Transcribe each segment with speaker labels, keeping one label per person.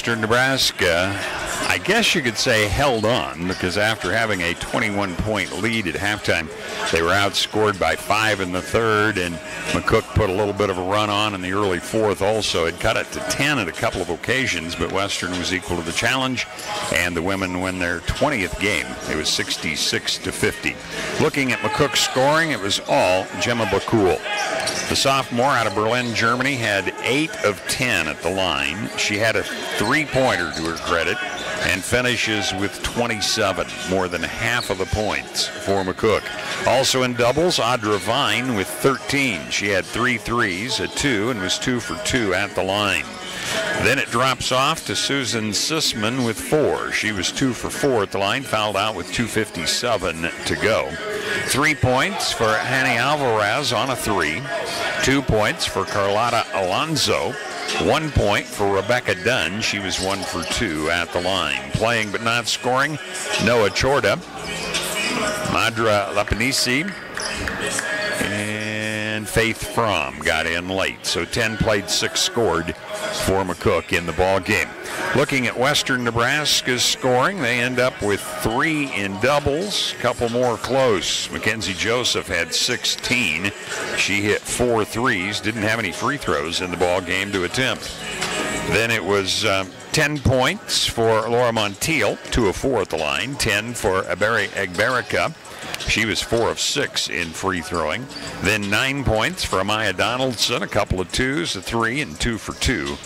Speaker 1: Western Nebraska, I guess you could say held on because after having a 21 point lead at halftime, they were outscored by five in the third, and McCook put a little bit of a run on in the early fourth also. It cut it to 10 at a couple of occasions, but Western was equal to the challenge, and the women win their 20th game. It was 66 to 50. Looking at McCook's scoring, it was all Gemma Bakul. The sophomore out of Berlin, Germany, had 8 of 10 at the line. She had a three pointer to her credit and finishes with 27, more than half of the points for McCook. Also in doubles, Audra Vine with 13. She had three threes, a two, and was two for two at the line. Then it drops off to Susan Sisman with four. She was two for four at the line, fouled out with 2.57 to go. Three points for Hani Alvarez on a three. Two points for Carlotta Alonso. One point for Rebecca Dunn. She was one for two at the line. Playing but not scoring, Noah Chorda, Madra Lapanisi, and Faith Fromm got in late. So 10 played, 6 scored for McCook in the ball game. Looking at Western Nebraska's scoring, they end up with three in doubles, couple more close. Mackenzie Joseph had 16. She hit four threes, didn't have any free throws in the ball game to attempt. Then it was um, 10 points for Laura Montiel, 2 of 4 at the line, 10 for Aberi Egberica. She was 4 of 6 in free throwing. Then 9 points for Amaya Donaldson, a couple of twos, a 3, and 2 for 2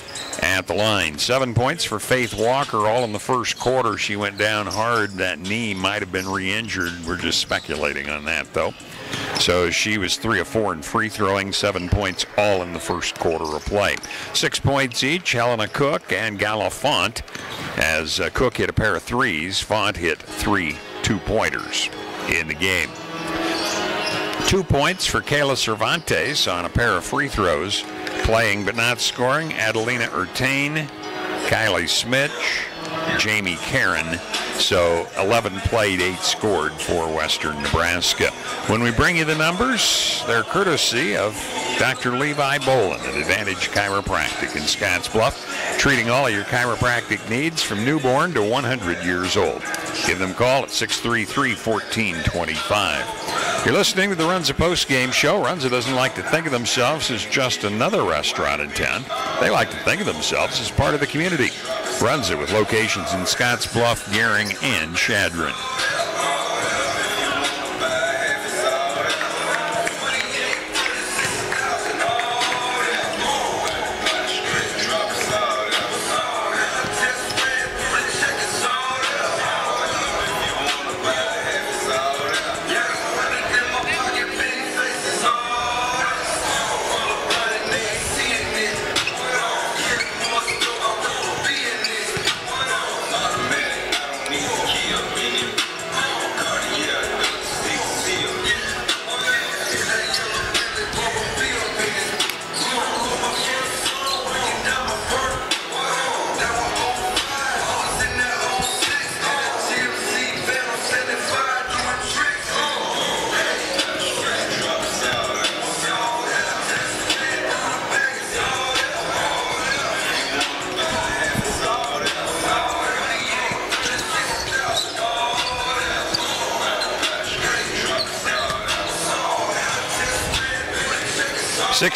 Speaker 1: at the line. Seven points for Faith Walker, all in the first quarter. She went down hard. That knee might have been re injured. We're just speculating on that, though. So she was three of four in free throwing, seven points all in the first quarter of play. Six points each, Helena Cook and Gala Font. As uh, Cook hit a pair of threes, Font hit three two pointers in the game. Two points for Kayla Cervantes on a pair of free throws. Playing but not scoring, Adelina Ertain, Kylie Smitch, Jamie Karen. So 11 played, 8 scored for Western Nebraska. When we bring you the numbers, they're courtesy of Dr. Levi Bolin at Advantage Chiropractic in Scottsbluff, treating all of your chiropractic needs from newborn to 100 years old. Give them a call at 633 1425. You're listening to the Runza Post Game Show. Runza doesn't like to think of themselves as just another restaurant in town. They like to think of themselves as part of the community. Runza with locations in Scottsbluff, Gering, and Chadron.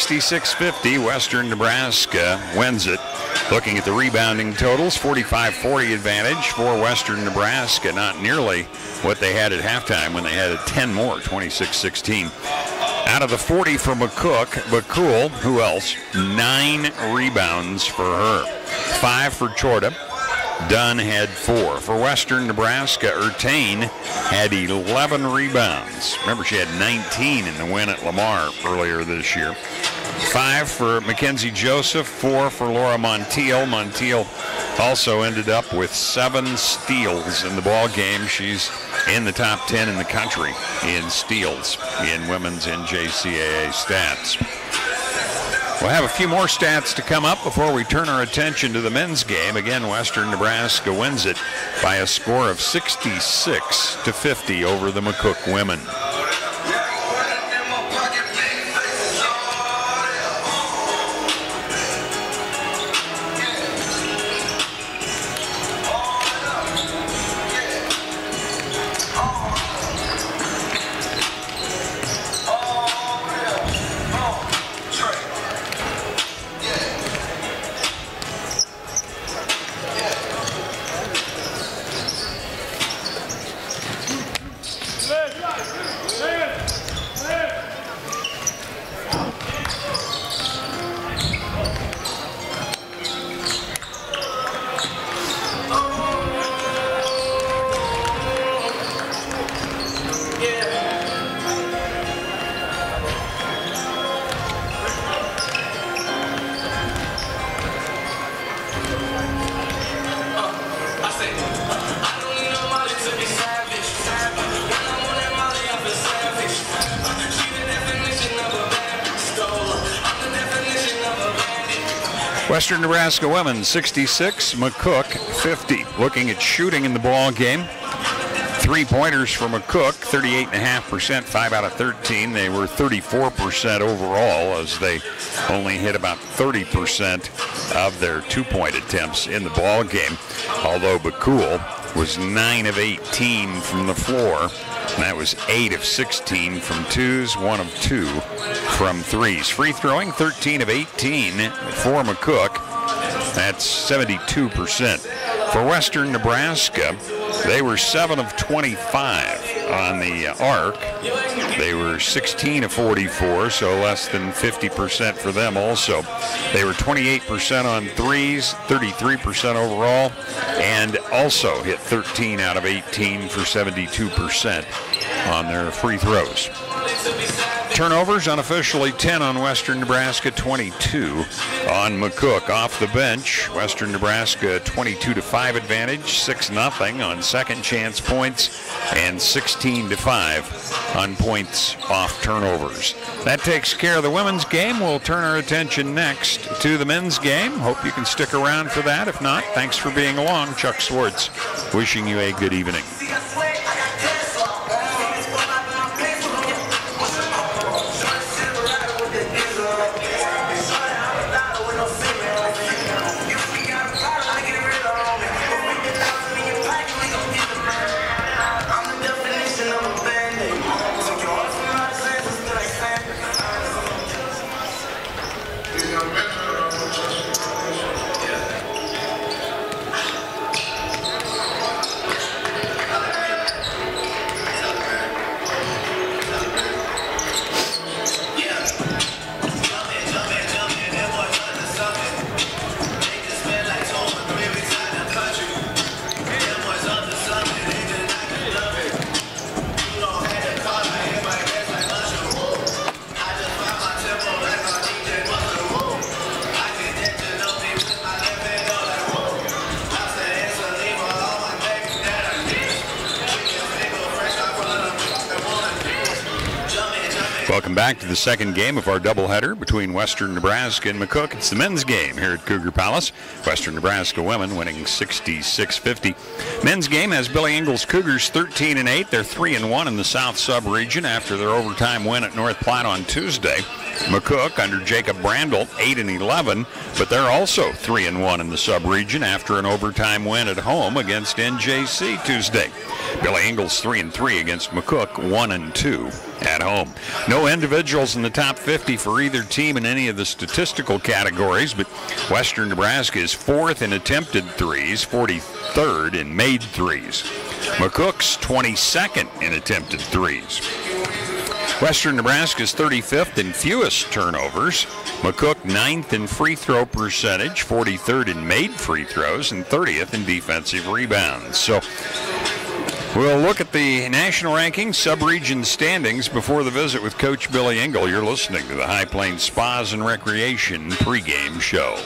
Speaker 1: 66-50, Western Nebraska wins it. Looking at the rebounding totals, 45-40 advantage for Western Nebraska. Not nearly what they had at halftime when they had a 10 more, 26-16. Out of the 40 for McCook, McCool, who else? Nine rebounds for her. Five for Chorda. Dunn had four. For Western Nebraska, Ertain had 11 rebounds. Remember, she had 19 in the win at Lamar earlier this year. Five for Mackenzie Joseph, four for Laura Montiel. Montiel also ended up with seven steals in the ball game. She's in the top 10 in the country in steals in women's NJCAA stats. We'll have a few more stats to come up before we turn our attention to the men's game. Again, Western Nebraska wins it by a score of 66 to 50 over the McCook women. Western Nebraska women 66, McCook 50. Looking at shooting in the ball game. Three pointers for McCook, 38.5%, 5 out of 13. They were 34% overall as they only hit about 30% of their two point attempts in the ball game. Although Bakul was 9 of 18 from the floor. And that was 8 of 16 from twos, 1 of 2 from threes. Free throwing, 13 of 18 for McCook. That's 72%. For Western Nebraska, they were 7 of 25 on the uh, arc. They were 16 of 44, so less than 50% for them also. They were 28% on threes, 33% overall, and also hit 13 out of 18 for 72% on their free throws. Turnovers unofficially 10 on Western Nebraska, 22 on McCook. Off the bench, Western Nebraska 22 to 5 advantage, 6 nothing on second chance points, and 16 to 5 on points off turnovers. That takes care of the women's game. We'll turn our attention next to the men's game. Hope you can stick around for that. If not, thanks for being along. Chuck Swartz wishing you a good evening. The second game of our doubleheader between Western Nebraska and McCook. It's the men's game here at Cougar Palace. Western Nebraska women winning 66-50. Men's game has Billy Engel's Cougars 13 and 8. They're 3 and 1 in the South Sub-region after their overtime win at North Platte on Tuesday. McCook under Jacob Brandel 8 and 11, but they're also 3 and 1 in the sub-region after an overtime win at home against NJC Tuesday. Billy Engel's 3 and 3 against McCook 1 and 2 at home. No individuals in the top 50 for either team in any of the statistical categories, but Western Nebraska is fourth in attempted threes, 43rd in made threes. McCook's 22nd in attempted threes. Western Nebraska's 35th in fewest turnovers. McCook ninth in free throw percentage, 43rd in made free throws, and 30th in defensive rebounds. So We'll look at the national rankings, sub-region standings before the visit with Coach Billy Engel. You're listening to the High Plains Spas and Recreation pregame show.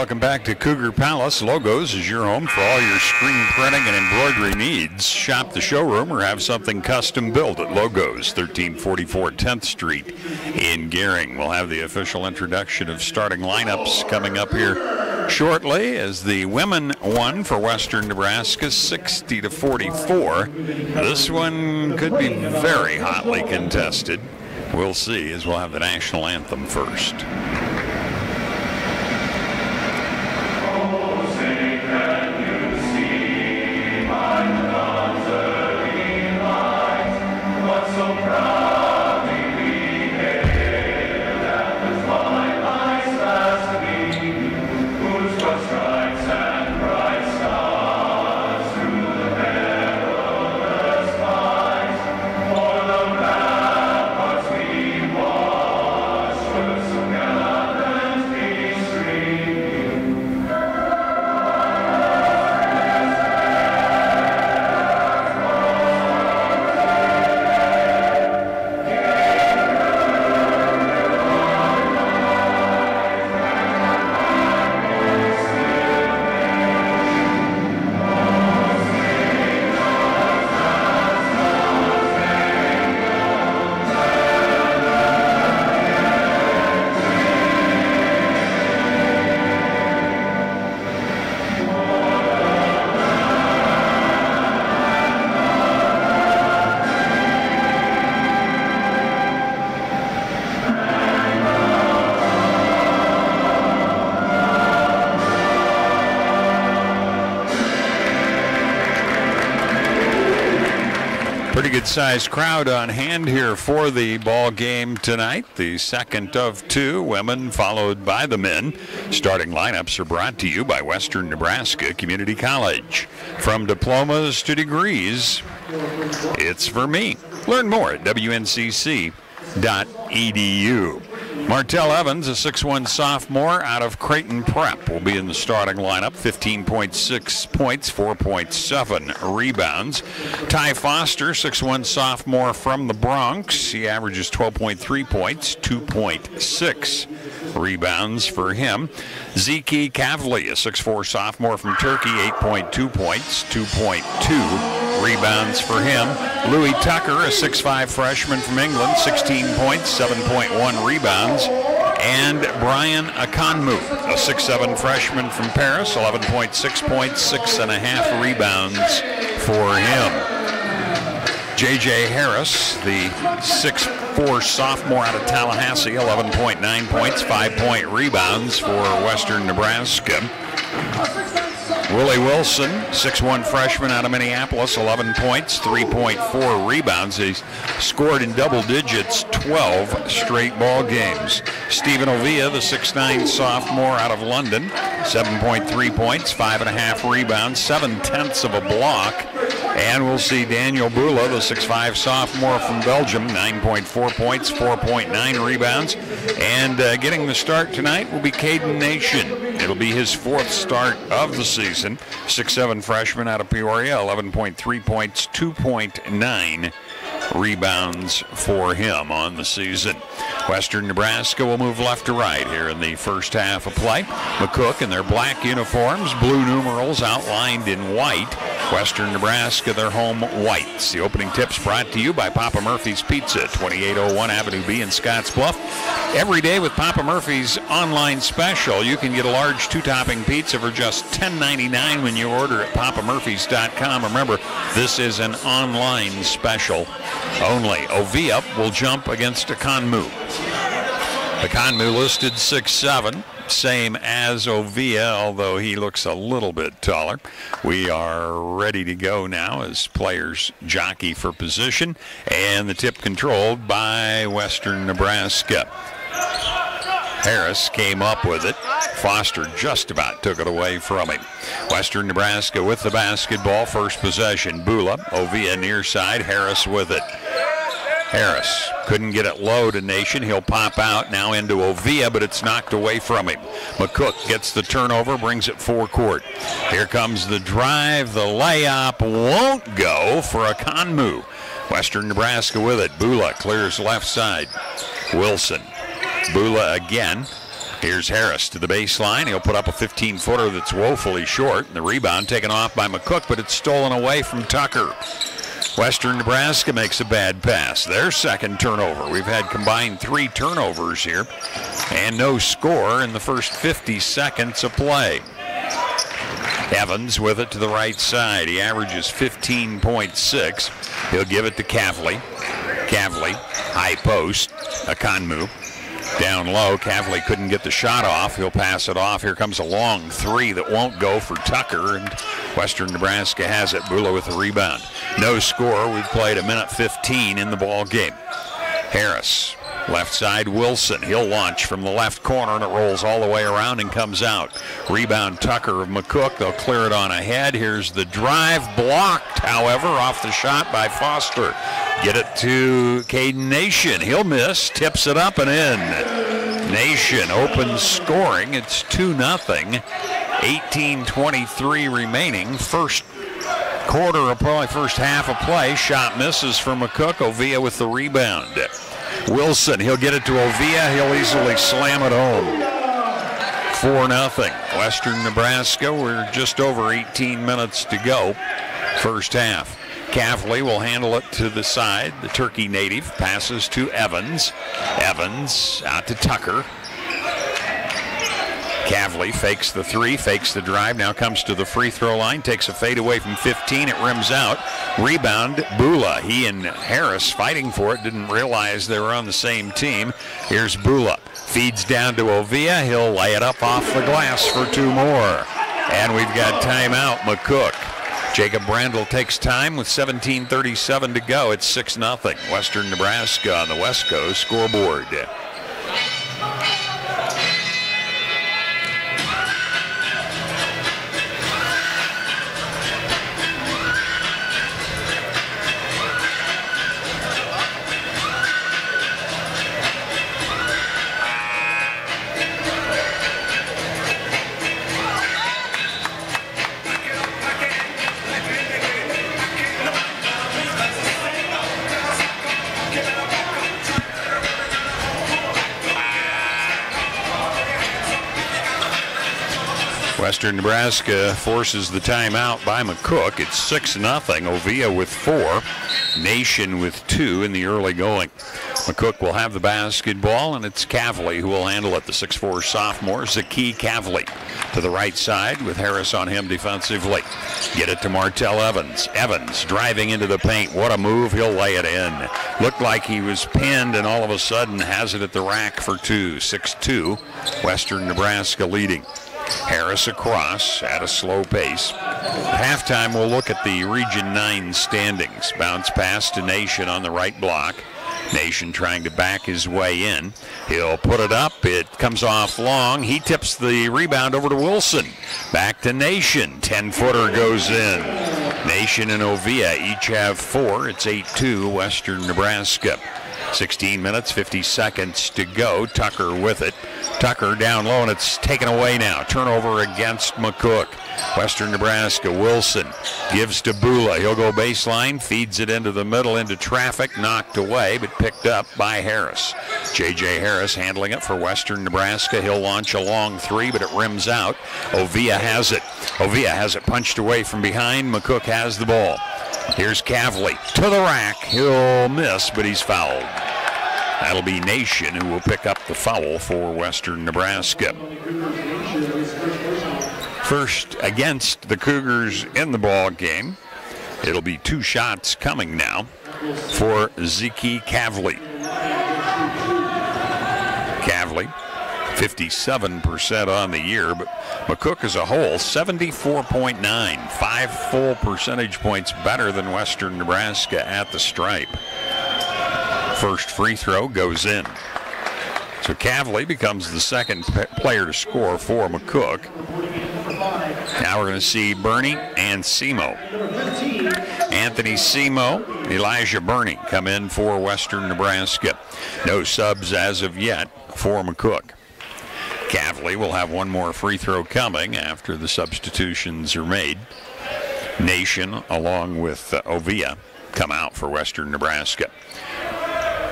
Speaker 1: Welcome back to Cougar Palace. Logos is your home for all your screen printing and embroidery needs. Shop the showroom or have something custom built at Logos, 1344 10th Street in Gering. We'll have the official introduction of starting lineups coming up here shortly as the women won for Western Nebraska 60 to 44. This one could be very hotly contested. We'll see as we'll have the national anthem first. Good sized crowd on hand here for the ball game tonight. The second of two, women followed by the men. Starting lineups are brought to you by Western Nebraska Community College. From diplomas to degrees, it's for me. Learn more at wncc.edu. Martell Evans, a 6'1 sophomore out of Creighton Prep, will be in the starting lineup. 15.6 points, 4.7 rebounds. Ty Foster, 6'1 sophomore from the Bronx. He averages 12.3 points, 2.6 rebounds for him. Zeke Kavli, a 6'4 sophomore from Turkey, 8.2 points, 2.2 rebounds for him. Louis Tucker, a 6'5 freshman from England, 16 points, 7.1 rebounds. And Brian Akanmu, a 6'7 freshman from Paris, 11.6 points, six and a half rebounds for him. J.J. Harris, the 6'4 sophomore out of Tallahassee, 11.9 points, five point rebounds for Western Nebraska. Willie Wilson, 6'1 freshman out of Minneapolis, 11 points, 3.4 rebounds. He's scored in double digits 12 straight ball games. Stephen Ovia, the 6'9 sophomore out of London, 7.3 points, 5.5 rebounds, 7 tenths of a block. And we'll see Daniel Bula, the 6'5 sophomore from Belgium, 9.4 points, 4.9 rebounds. And uh, getting the start tonight will be Caden Nation. It'll be his fourth start of the season. 6'7 freshman out of Peoria, 11.3 points, 2.9 rebounds for him on the season. Western Nebraska will move left to right here in the first half of play. McCook in their black uniforms, blue numerals outlined in white. Western Nebraska, their home whites. The opening tips brought to you by Papa Murphy's Pizza, 2801 Avenue B in Scottsbluff. Every day with Papa Murphy's online special, you can get a large two-topping pizza for just $10.99 when you order at papamurphys.com. Remember, this is an online special only. Ovia will jump against Akanmu. Akanmu listed six seven, same as Ovia, although he looks a little bit taller. We are ready to go now as players jockey for position, and the tip controlled by Western Nebraska. Harris came up with it. Foster just about took it away from him. Western Nebraska with the basketball, first possession. Bula, Ovia near side, Harris with it. Harris couldn't get it low to Nation. He'll pop out now into Ovia, but it's knocked away from him. McCook gets the turnover, brings it four court. Here comes the drive. The layup won't go for Akanmu. Western Nebraska with it. Bula clears left side. Wilson. Bula again. Here's Harris to the baseline. He'll put up a 15 footer that's woefully short. The rebound taken off by McCook, but it's stolen away from Tucker. Western Nebraska makes a bad pass. Their second turnover. We've had combined three turnovers here and no score in the first 50 seconds of play. Evans with it to the right side. He averages 15.6. He'll give it to Kavli. Kavli, high post. Akanmu down low. Kavli couldn't get the shot off. He'll pass it off. Here comes a long three that won't go for Tucker, and Western Nebraska has it. Bula with the rebound. No score. We've played a minute 15 in the ball game. Harris, left side Wilson. He'll launch from the left corner, and it rolls all the way around and comes out. Rebound Tucker of McCook. They'll clear it on ahead. Here's the drive blocked, however, off the shot by Foster. Get it to Caden Nation. He'll miss, tips it up and in. Nation opens scoring. It's 2 0. 18-23 remaining. First quarter of play, first half of play. Shot misses for McCook. Ovia with the rebound. Wilson, he'll get it to Ovia. He'll easily slam it home. 4 0. Western Nebraska. We're just over 18 minutes to go. First half. Kavli will handle it to the side. The Turkey native passes to Evans. Evans out to Tucker. Kavli fakes the three, fakes the drive, now comes to the free throw line, takes a fade away from 15. It rims out. Rebound, Bula. He and Harris fighting for it, didn't realize they were on the same team. Here's Bula. Feeds down to Ovia. He'll lay it up off the glass for two more. And we've got timeout, McCook. Jacob Brandel takes time with 17.37 to go. It's 6 0. Western Nebraska on the West Coast scoreboard. Western Nebraska forces the timeout by McCook. It's 6 0. Ovia with four. Nation with two in the early going. McCook will have the basketball, and it's Cavley who will handle it. The 6'4 sophomore, Zaki Cavley, to the right side with Harris on him defensively. Get it to Martell Evans. Evans driving into the paint. What a move. He'll lay it in. Looked like he was pinned, and all of a sudden has it at the rack for two. 6'2. Western Nebraska leading. Harris across at a slow pace. Halftime, we'll look at the Region 9 standings. Bounce pass to Nation on the right block. Nation trying to back his way in. He'll put it up. It comes off long. He tips the rebound over to Wilson. Back to Nation. 10 footer goes in. Nation and Ovia each have four. It's 8 2 Western Nebraska. 16 minutes, 50 seconds to go. Tucker with it. Tucker down low, and it's taken away now. Turnover against McCook. Western Nebraska. Wilson gives to Bula. He'll go baseline, feeds it into the middle, into traffic, knocked away, but picked up by Harris. J.J. Harris handling it for Western Nebraska. He'll launch a long three, but it rims out. Ovia has it. Ovia has it punched away from behind. McCook has the ball. Here's Cavley to the rack. He'll miss, but he's fouled. That'll be Nation who will pick up the foul for Western Nebraska. First against the Cougars in the ball game. It'll be two shots coming now for Zeke Cavley. Cavley, 57% on the year, but McCook as a whole, 74.9, five full percentage points better than Western Nebraska at the stripe. First free throw goes in. So Cavley becomes the second player to score for McCook. Now we're going to see Bernie and Semo. Anthony Semo, Elijah Bernie come in for Western Nebraska. No subs as of yet for McCook. Cavley will have one more free throw coming after the substitutions are made. Nation, along with uh, Ovia, come out for Western Nebraska.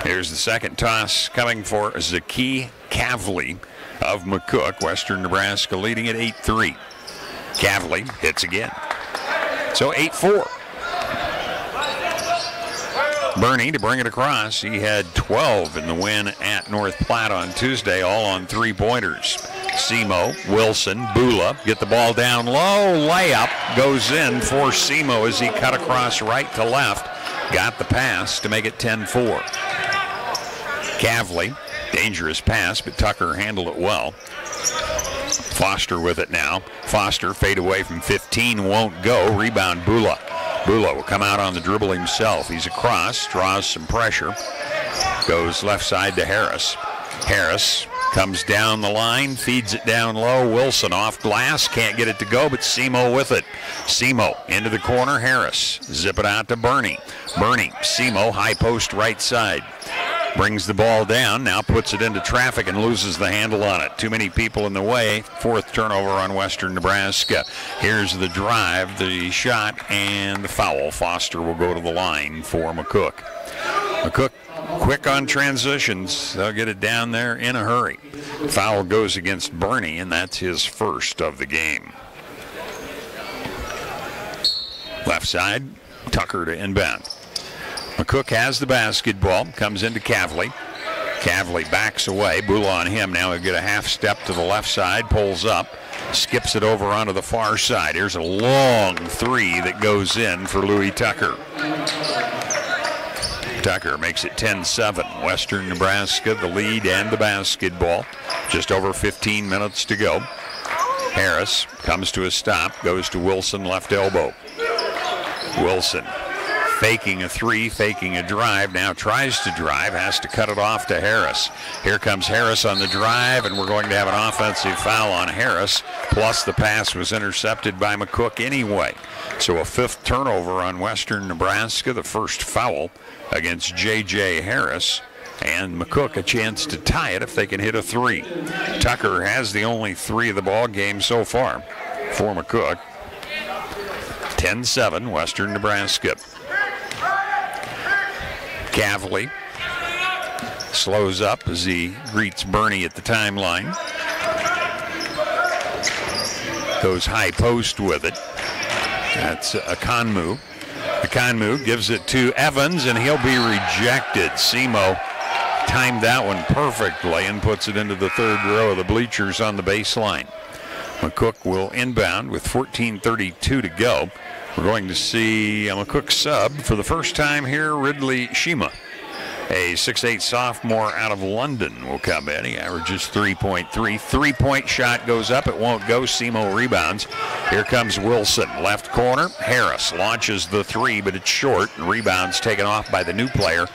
Speaker 1: Here's the second toss coming for Zaki Cavley of McCook. Western Nebraska leading at 8 3. Cavley hits again. So 8 4. Bernie to bring it across. He had 12 in the win at North Platte on Tuesday, all on three pointers. Semo, Wilson, Bula get the ball down low. Layup goes in for Semo as he cut across right to left. Got the pass to make it 10 4. Cavley, dangerous pass, but Tucker handled it well. Foster with it now. Foster fade away from 15, won't go. Rebound Bula. Bula will come out on the dribble himself. He's across, draws some pressure. Goes left side to Harris. Harris comes down the line, feeds it down low. Wilson off glass, can't get it to go, but Semo with it. Semo into the corner. Harris zip it out to Bernie. Bernie, Semo high post right side brings the ball down, now puts it into traffic and loses the handle on it. Too many people in the way. Fourth turnover on Western Nebraska. Here's the drive, the shot, and the foul. Foster will go to the line for McCook. McCook quick on transitions. They'll get it down there in a hurry. Foul goes against Bernie, and that's his first of the game. Left side, Tucker to inbound. McCook has the basketball, comes into Cavley. Cavley backs away. Bula on him. Now he'll get a half step to the left side, pulls up, skips it over onto the far side. Here's a long three that goes in for Louis Tucker. Tucker makes it 10-7. Western Nebraska, the lead and the basketball. Just over 15 minutes to go. Harris comes to a stop, goes to Wilson, left elbow. Wilson faking a three, faking a drive. Now tries to drive, has to cut it off to Harris. Here comes Harris on the drive, and we're going to have an offensive foul on Harris. Plus, the pass was intercepted by McCook anyway. So a fifth turnover on Western Nebraska, the first foul against J.J. Harris. And McCook a chance to tie it if they can hit a three. Tucker has the only three of the ball game so far for McCook. 10-7, Western Nebraska. Cavley slows up as he greets Bernie at the timeline. goes high post with it. That's a Conmu. Akanmu gives it to Evans, and he'll be rejected. Semo timed that one perfectly and puts it into the third row of the bleachers on the baseline. McCook will inbound with 14.32 to go. We're going to see um, a McCook sub for the first time here, Ridley Shima. A 6'8 sophomore out of London will come in. He averages 3.3. Three point shot goes up. It won't go. Semo rebounds. Here comes Wilson. Left corner. Harris launches the three, but it's short. Rebounds taken off by the new player.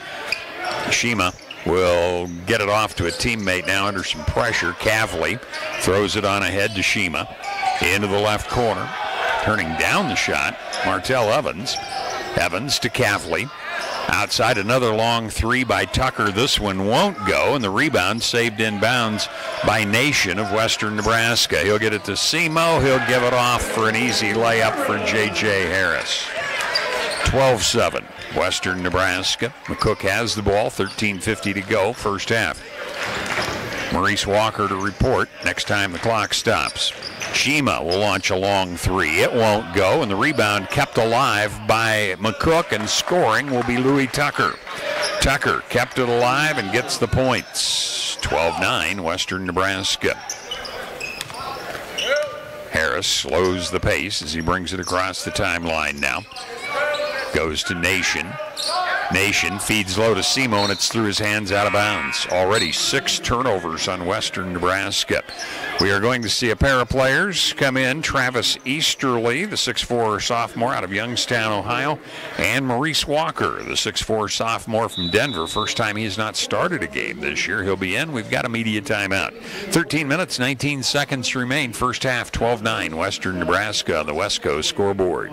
Speaker 1: Shima will get it off to a teammate now under some pressure. Cavley throws it on ahead to Shima. Into the left corner. Turning down the shot, Martell Evans. Evans to Cavley. Outside another long three by Tucker. This one won't go, and the rebound saved in bounds by Nation of Western Nebraska. He'll get it to Semo. He'll give it off for an easy layup for J.J. Harris. 12 7. Western Nebraska. McCook has the ball. 13.50 to go, first half. Maurice Walker to report next time the clock stops. Shima will launch a long three. It won't go, and the rebound kept alive by McCook, and scoring will be Louis Tucker. Tucker kept it alive and gets the points. 12 9, Western Nebraska. Harris slows the pace as he brings it across the timeline now. Goes to Nation. Nation feeds low to Semo, and it's through his hands out of bounds. Already six turnovers on Western Nebraska. We are going to see a pair of players come in Travis Easterly, the 6'4 sophomore out of Youngstown, Ohio, and Maurice Walker, the 6'4 sophomore from Denver. First time he has not started a game this year. He'll be in. We've got a media timeout. 13 minutes, 19 seconds remain. First half, 12 9, Western Nebraska on the West Coast scoreboard.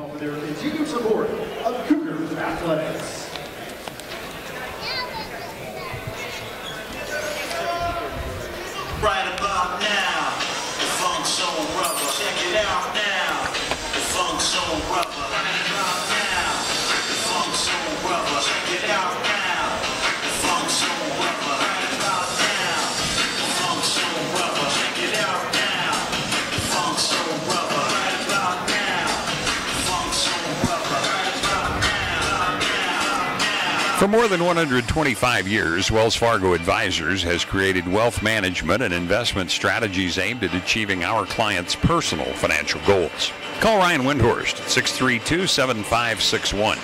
Speaker 1: For more than 125 years, Wells Fargo Advisors has created wealth management and investment strategies aimed at achieving our clients' personal financial goals. Call Ryan Windhorst at 632 7561.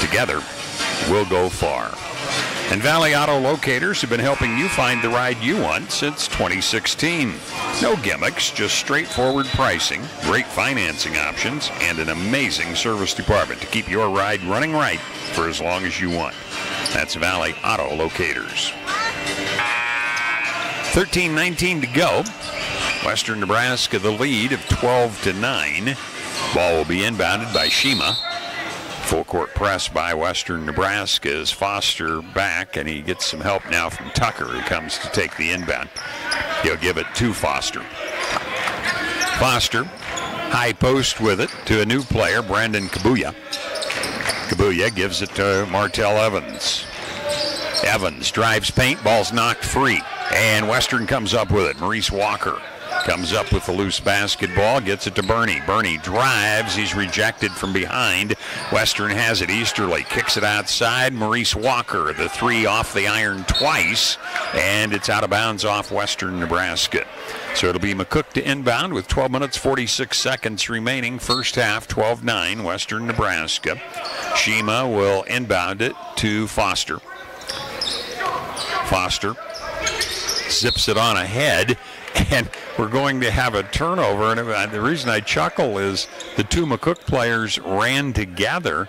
Speaker 1: Together, we'll go far. And Valley Auto Locators have been helping you find the ride you want since 2016. No gimmicks, just straightforward pricing, great financing options, and an amazing service department to keep your ride running right for as long as you want. That's Valley Auto Locators. 13-19 to go. Western Nebraska the lead of 12 to 9. Ball will be inbounded by Shima. Full court press by Western Nebraska is Foster back, and he gets some help now from Tucker, who comes to take the inbound. He'll give it to Foster. Foster, high post with it to a new player, Brandon Kabuya. Kabuya gives it to Martell Evans. Evans drives paint, ball's knocked free, and Western comes up with it. Maurice Walker comes up with the loose basketball, gets it to Bernie. Bernie drives, he's rejected from behind. Western has it. Easterly kicks it outside. Maurice Walker, the three off the iron twice, and it's out of bounds off Western Nebraska. So it'll be McCook to inbound with 12 minutes 46 seconds remaining. First half, 12 9, Western Nebraska. Shima will inbound it to Foster. Foster zips it on ahead, and we're going to have a turnover. And uh, the reason I chuckle is the two McCook players ran together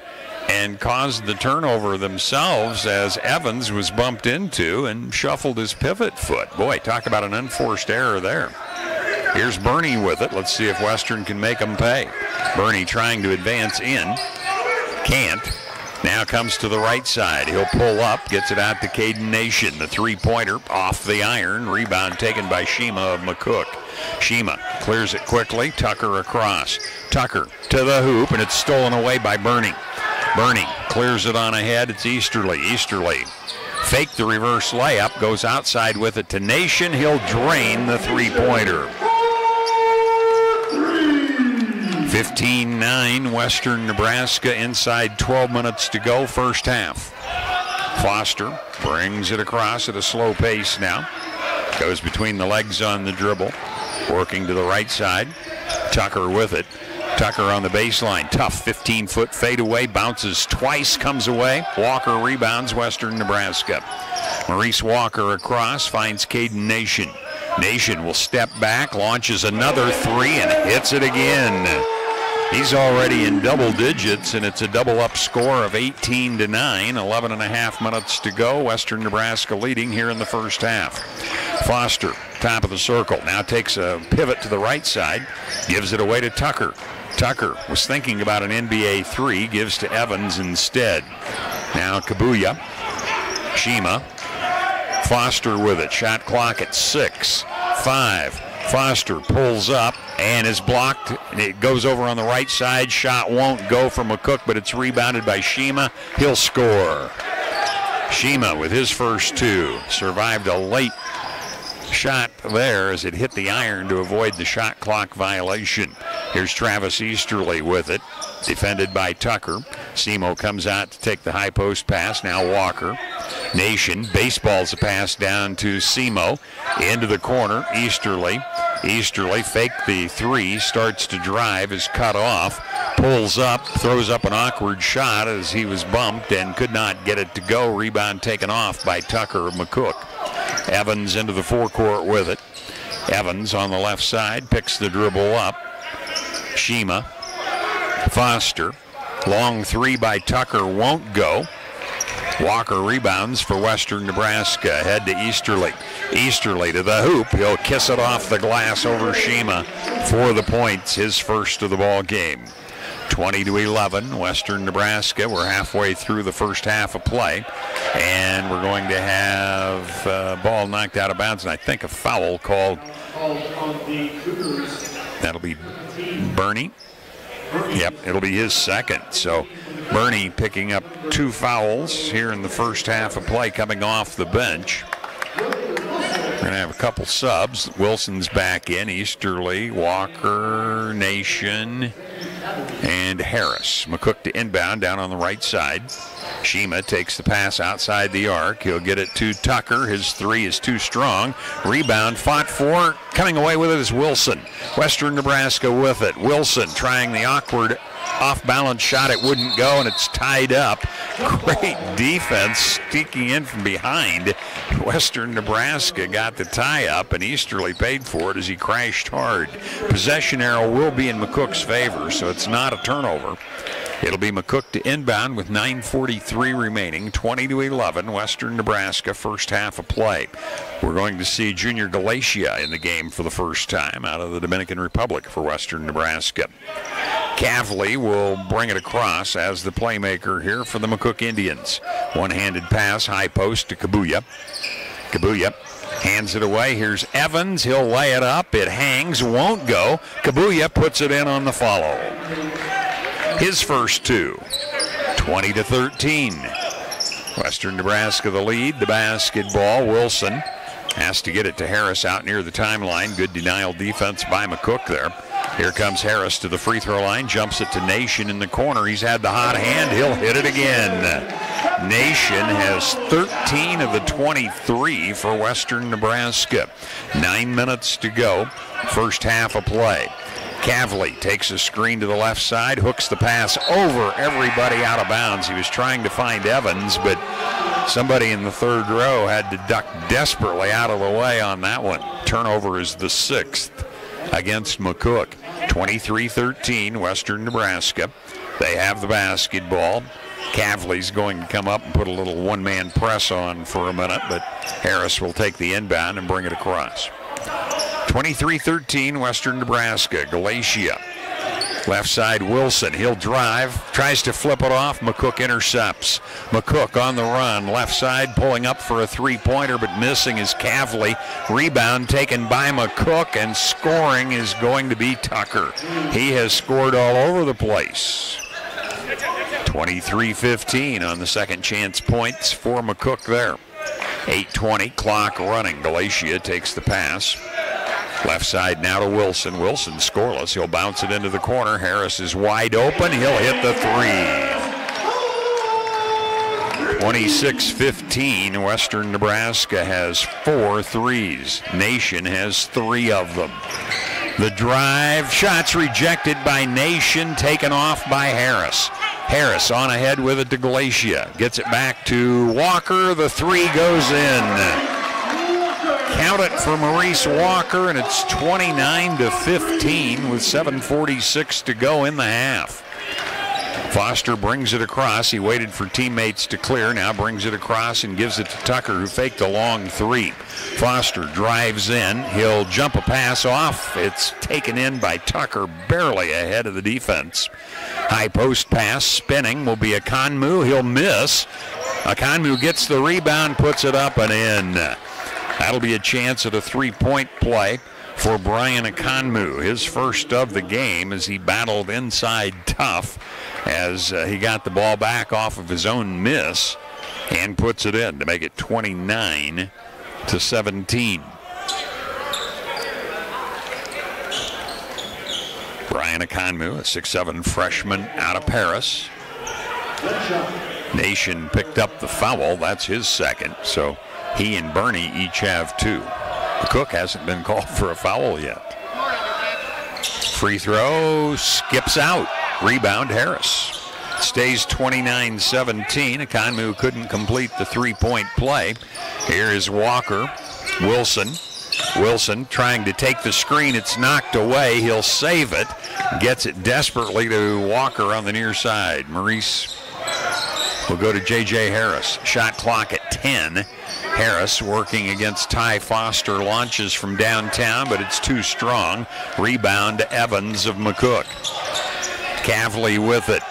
Speaker 1: and caused the turnover themselves as Evans was bumped into and shuffled his pivot foot. Boy, talk about an unforced error there. Here's Bernie with it. Let's see if Western can make them pay. Bernie trying to advance in. Can't. Now comes to the right side. He'll pull up, gets it out to Caden Nation. The three pointer off the iron. Rebound taken by Shima of McCook. Shima clears it quickly. Tucker across. Tucker to the hoop, and it's stolen away by Bernie. Bernie clears it on ahead. It's Easterly. Easterly fake the reverse layup, goes outside with it to Nation. He'll drain the three pointer. 15 9, Western Nebraska inside 12 minutes to go, first half. Foster brings it across at a slow pace now. Goes between the legs on the dribble, working to the right side. Tucker with it. Tucker on the baseline. Tough 15 foot fadeaway. Bounces twice, comes away. Walker rebounds, Western Nebraska. Maurice Walker across, finds Caden Nation. Nation will step back, launches another three, and hits it again. He's already in double digits, and it's a double up score of 18 to 9. 11 and a half minutes to go. Western Nebraska leading here in the first half. Foster, top of the circle, now takes a pivot to the right side, gives it away to Tucker. Tucker was thinking about an NBA three, gives to Evans instead. Now Kabuya, Shima, Foster with it. Shot clock at six, five. Foster pulls up and is blocked. It goes over on the right side. Shot won't go for McCook, but it's rebounded by Shima. He'll score. Shima with his first two survived a late shot there as it hit the iron to avoid the shot clock violation. Here's Travis Easterly with it, defended by Tucker. Semo comes out to take the high post pass. Now Walker. Nation baseballs a pass down to Semo into the corner. Easterly. Easterly fake the three, starts to drive, is cut off, pulls up, throws up an awkward shot as he was bumped and could not get it to go. Rebound taken off by Tucker McCook. Evans into the forecourt with it. Evans on the left side picks the dribble up. Shima. Foster. Long three by Tucker won't go. Walker rebounds for Western Nebraska. Head to Easterly. Easterly to the hoop. He'll kiss it off the glass over Shima for the points. His first of the ball game. 20 to 11, Western Nebraska. We're halfway through the first half of play, and we're going to have uh, ball knocked out of bounds, and I think a foul called. That'll be Bernie. Yep, it'll be his second. So Bernie picking up two fouls here in the first half of play coming off the bench. We're going to have a couple subs. Wilson's back in. Easterly, Walker, Nation, and Harris. McCook to inbound down on the right side. Shima takes the pass outside the arc. He'll get it to Tucker. His three is too strong. Rebound fought for. Coming away with it is Wilson. Western Nebraska with it. Wilson trying the awkward off balance shot. It wouldn't go, and it's tied up. Great defense sneaking in from behind. Western Nebraska got the tie up, and Easterly paid for it as he crashed hard. Possession arrow will be in McCook's favor, so it's not a turnover. It'll be McCook to inbound with 9:43 remaining, 20 to 11. Western Nebraska first half of play. We're going to see Junior Galatia in the game for the first time out of the Dominican Republic for Western Nebraska. Cavley will bring it across as the playmaker here for the McCook Indians. One-handed pass, high post to Kabuya. Kabuya hands it away. Here's Evans. He'll lay it up. It hangs, won't go. Kabuya puts it in on the follow his first two. 20 to 13. Western Nebraska the lead. The basketball. Wilson has to get it to Harris out near the timeline. Good denial defense by McCook there. Here comes Harris to the free throw line, jumps it to Nation in the corner. He's had the hot hand. He'll hit it again. Nation has 13 of the 23 for Western Nebraska. Nine minutes to go. First half of play. Cavley takes a screen to the left side, hooks the pass over everybody out of bounds. He was trying to find Evans, but somebody in the third row had to duck desperately out of the way on that one. Turnover is the sixth against McCook. 23 13, Western Nebraska. They have the basketball. Cavley's going to come up and put a little one man press on for a minute, but Harris will take the inbound and bring it across. 23-13 Western Nebraska. Galatia. Left side Wilson. He'll drive. Tries to flip it off. McCook intercepts. McCook on the run. Left side pulling up for a three-pointer but missing is Cavley. Rebound taken by McCook and scoring is going to be Tucker. He has scored all over the place. 23-15 on the second chance points for McCook there. 8.20 clock running. Galatia takes the pass. Left side now to Wilson. Wilson scoreless. He'll bounce it into the corner. Harris is wide open. He'll hit the three. 26 15. Western Nebraska has four threes. Nation has three of them. The drive, shots rejected by Nation, taken off by Harris. Harris on ahead with it to Galatia. Gets it back to Walker. The three goes in. Count it for Maurice Walker, and it's 29 to 15 with 7:46 to go in the half. Foster brings it across. He waited for teammates to clear. Now brings it across and gives it to Tucker, who faked a long three. Foster drives in. He'll jump a pass off. It's taken in by Tucker, barely ahead of the defense. High post pass, spinning, will be a Akanmu. He'll miss. Akanmu gets the rebound, puts it up and in. That'll be a chance at a three point play for Brian Akanmu. His first of the game as he battled inside tough as uh, he got the ball back off of his own miss and puts it in to make it 29 to 17. Brian Akanmu, a 6'7 freshman out of Paris. Nation picked up the foul. That's his second. So he and Bernie each have two. Cook hasn't been called for a foul yet. Free throw skips out. Rebound Harris. Stays 29-17. Akanmu couldn't complete the three-point play. Here is Walker. Wilson. Wilson trying to take the screen. It's knocked away. He'll save it. Gets it desperately to Walker on the near side. Maurice will go to J.J. Harris. Shot clock at 10. Harris working against Ty Foster. Launches from downtown, but it's too strong. Rebound Evans of McCook. Cavley with it.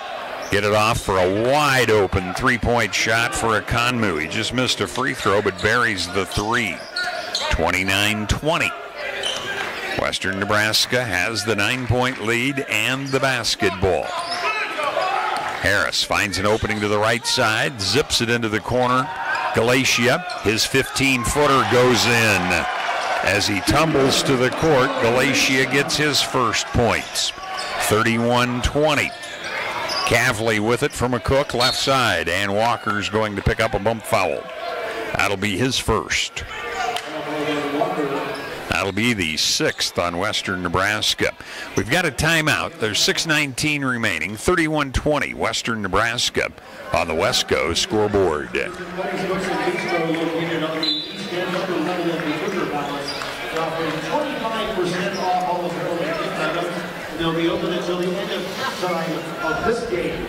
Speaker 1: Get it off for a wide open three point shot for Akanmu. He just missed a free throw, but buries the three. 29 20. Western Nebraska has the nine point lead and the basketball. Harris finds an opening to the right side, zips it into the corner. Galatia, his 15 footer goes in. As he tumbles to the court, Galatia gets his first points. 31 20. Cavley with it from a cook left side, and Walker's going to pick up a bump foul. That'll be his first. That'll be the sixth on Western Nebraska. We've got a timeout. There's 6.19 remaining. 31-20 Western Nebraska on the Wesco scoreboard. They'll be open until the end of halftime of this game.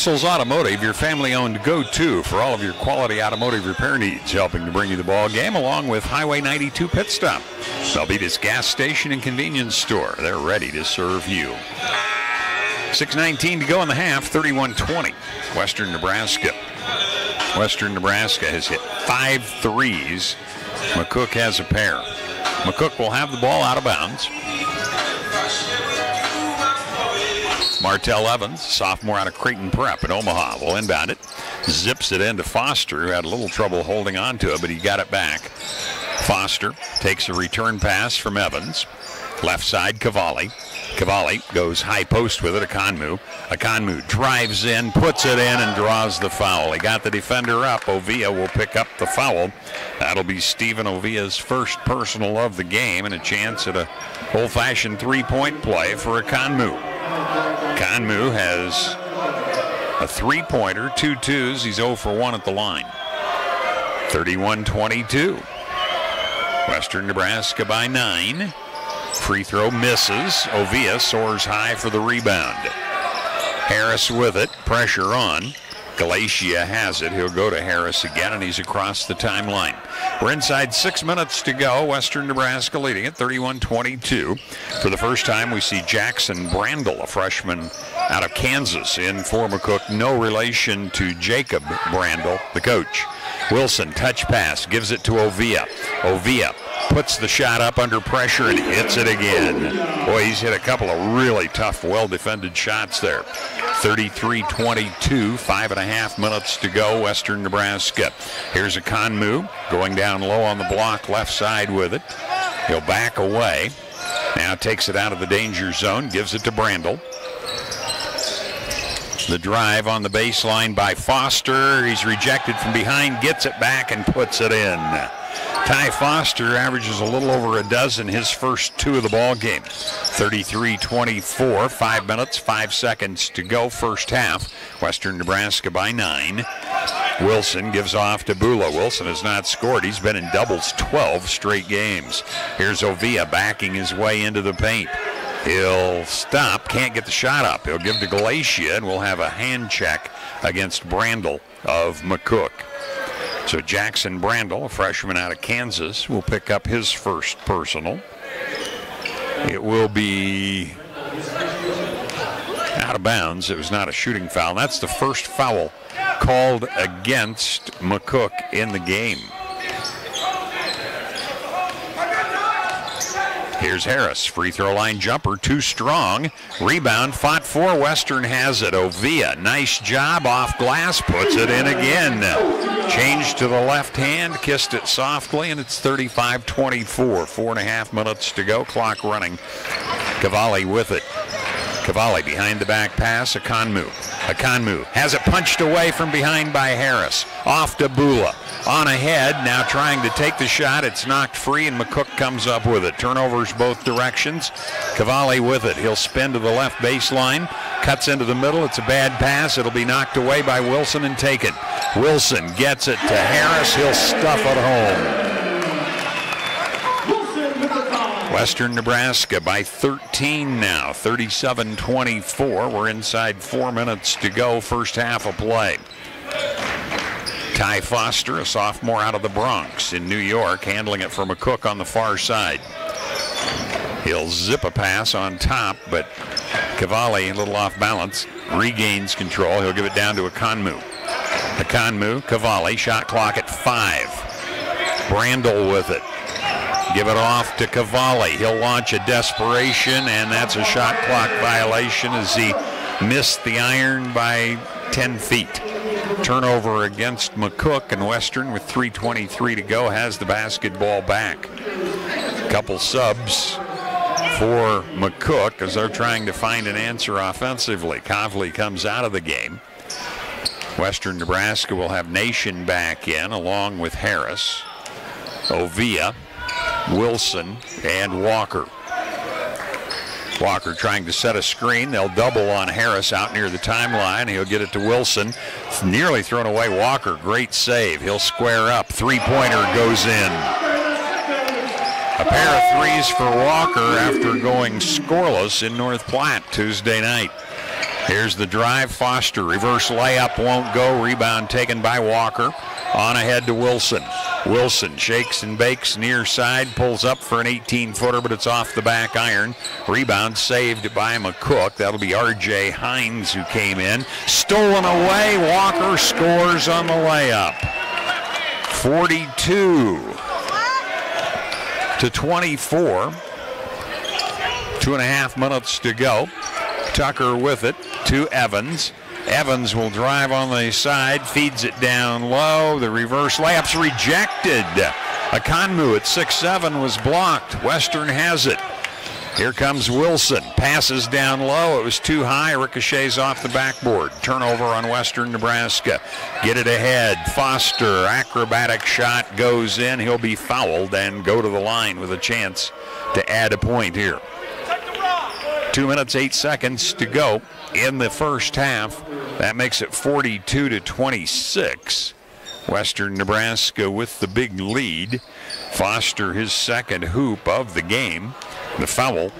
Speaker 1: Russell's Automotive, your family owned go to for all of your quality automotive repair needs, helping to bring you the ball game along with Highway 92 Pit Stop. this gas station and convenience store. They're ready to serve you. 6.19 to go in the half, 31 20. Western Nebraska. Western Nebraska has hit five threes. McCook has a pair. McCook will have the ball out of bounds. Martell Evans, sophomore out of Creighton Prep in Omaha, will inbound it. Zips it into Foster, who had a little trouble holding on to it, but he got it back. Foster takes a return pass from Evans. Left side, Cavalli. Cavalli goes high post with it, Akanmu. Akanmu drives in, puts it in, and draws the foul. He got the defender up. Ovia will pick up the foul. That'll be Stephen Ovia's first personal of the game and a chance at a old-fashioned three-point play for Akanmu. Akanmu has a three pointer, two twos. He's 0 for 1 at the line. 31 22. Western Nebraska by nine. Free throw misses. Ovia soars high for the rebound. Harris with it. Pressure on. Galatia has it. He'll go to Harris again, and he's across the timeline. We're inside six minutes to go. Western Nebraska leading at 31 22. For the first time, we see Jackson Brandel, a freshman out of Kansas, in for McCook. No relation to Jacob Brandel, the coach. Wilson, touch pass, gives it to Ovia. Ovia puts the shot up under pressure and hits it again. Boy, he's hit a couple of really tough, well defended shots there. 33 22, five and a half minutes to go, Western Nebraska. Here's Akanmu going down low on the block, left side with it. He'll back away. Now takes it out of the danger zone, gives it to Brandel. The drive on the baseline by Foster. He's rejected from behind, gets it back, and puts it in. Ty Foster averages a little over a dozen his first two of the ball game. 33-24, five minutes, five seconds to go first half. Western Nebraska by nine. Wilson gives off to Bula. Wilson has not scored. He's been in doubles 12 straight games. Here's Ovia backing his way into the paint. He'll stop, can't get the shot up. He'll give to Galatia, and we'll have a hand check against Brandel of McCook. So Jackson Brandel, a freshman out of Kansas, will pick up his first personal. It will be out of bounds. It was not a shooting foul. That's the first foul called against McCook in the game. Here's Harris. Free throw line jumper, too strong. Rebound, fought for. Western has it. Ovia, nice job off glass, puts it in again. Change to the left hand, kissed it softly, and it's 35 24. Four and a half minutes to go. Clock running. Cavalli with it. Cavalli behind the back pass. Akanmu. Akanmu has it punched away from behind by Harris. Off to Bula. On ahead, now trying to take the shot. It's knocked free, and McCook comes up with it. Turnovers both directions. Cavalli with it. He'll spin to the left baseline. Cuts into the middle. It's a bad pass. It'll be knocked away by Wilson and taken. Wilson gets it to Harris. He'll stuff it home. Western Nebraska by 13 now, 37 24. We're inside four minutes to go, first half of play. Ty Foster, a sophomore out of the Bronx in New York, handling it for McCook on the far side. He'll zip a pass on top, but Cavalli, a little off balance, regains control. He'll give it down to Akanmu. Akanmu, Cavalli, shot clock at five. Brandel with it. Give it off to Cavalli. He'll launch a desperation, and that's a shot clock violation as he missed the iron by 10 feet. Turnover against McCook and Western with 3.23 to go has the basketball back. Couple subs for McCook as they're trying to find an answer offensively. Kavli comes out of the game. Western Nebraska will have Nation back in along with Harris, Ovia, Wilson, and Walker. Walker trying to set a screen. They'll double on Harris out near the timeline. He'll get it to Wilson. Nearly thrown away. Walker, great save. He'll square up. Three-pointer goes in. A pair of threes for Walker after going scoreless in North Platte Tuesday night. Here's the drive. Foster, reverse layup won't go. Rebound taken by Walker. On ahead to Wilson. Wilson shakes and bakes near side, pulls up for an 18 footer, but it's off the back iron. Rebound saved by McCook. That'll be R.J. Hines who came in. Stolen away. Walker scores on the layup. 42 to 24. Two and a half minutes to go. Tucker with it to Evans. Evans will drive on the side, feeds it down low. The reverse layup's rejected. Akanmu at 6'7 was blocked. Western has it. Here comes Wilson. Passes down low. It was too high. Ricochets off the backboard. Turnover on Western Nebraska. Get it ahead. Foster. Acrobatic shot goes in. He'll be fouled and go to the line with a chance to add a point here. Two minutes, eight seconds to go. in the first half. That makes it 42 to 26. Western Nebraska with the big lead. Foster his second hoop of the game. The foul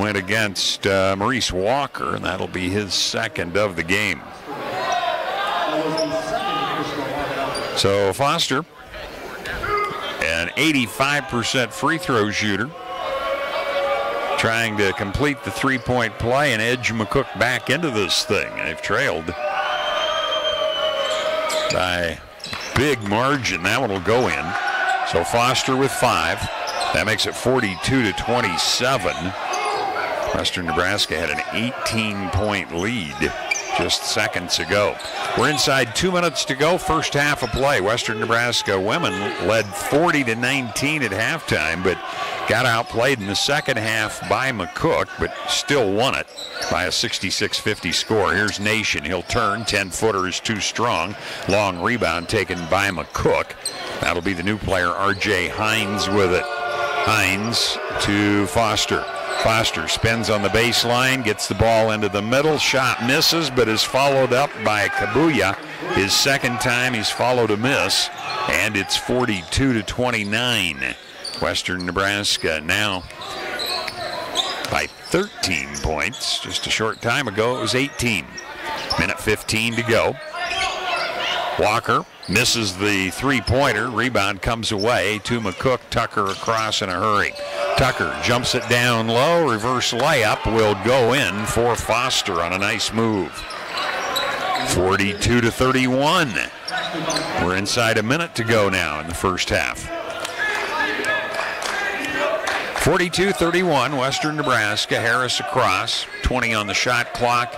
Speaker 1: went against uh, Maurice Walker, and that'll be his second of the game. So Foster, an 85% free throw shooter, trying to complete the three-point play and edge McCook back into this thing. They've trailed by big margin. That one will go in. So Foster with five. That makes it 42 to 27. Western Nebraska had an 18 point lead just seconds ago. We're inside two minutes to go. First half of play. Western Nebraska women led 40 to 19 at halftime, but got outplayed in the second half by McCook, but still won it by a 66-50 score. Here's Nation. He'll turn. 10 footer is too strong. Long rebound taken by McCook. That'll be the new player, R.J. Hines, with it. Hines to Foster. Foster spins on the baseline, gets the ball into the middle. Shot misses, but is followed up by Kabuya. His second time he's followed a miss, and it's 42 to 29. Western Nebraska now by 13 points. Just a short time ago, it was 18. Minute 15 to go. Walker misses the three-pointer. Rebound comes away to McCook. Tucker across in a hurry. Tucker jumps it down low. Reverse layup will go in for Foster on a nice move. 42 to 31. We're inside a minute to go now in the first half. 42-31, Western Nebraska. Harris across. 20 on the shot clock.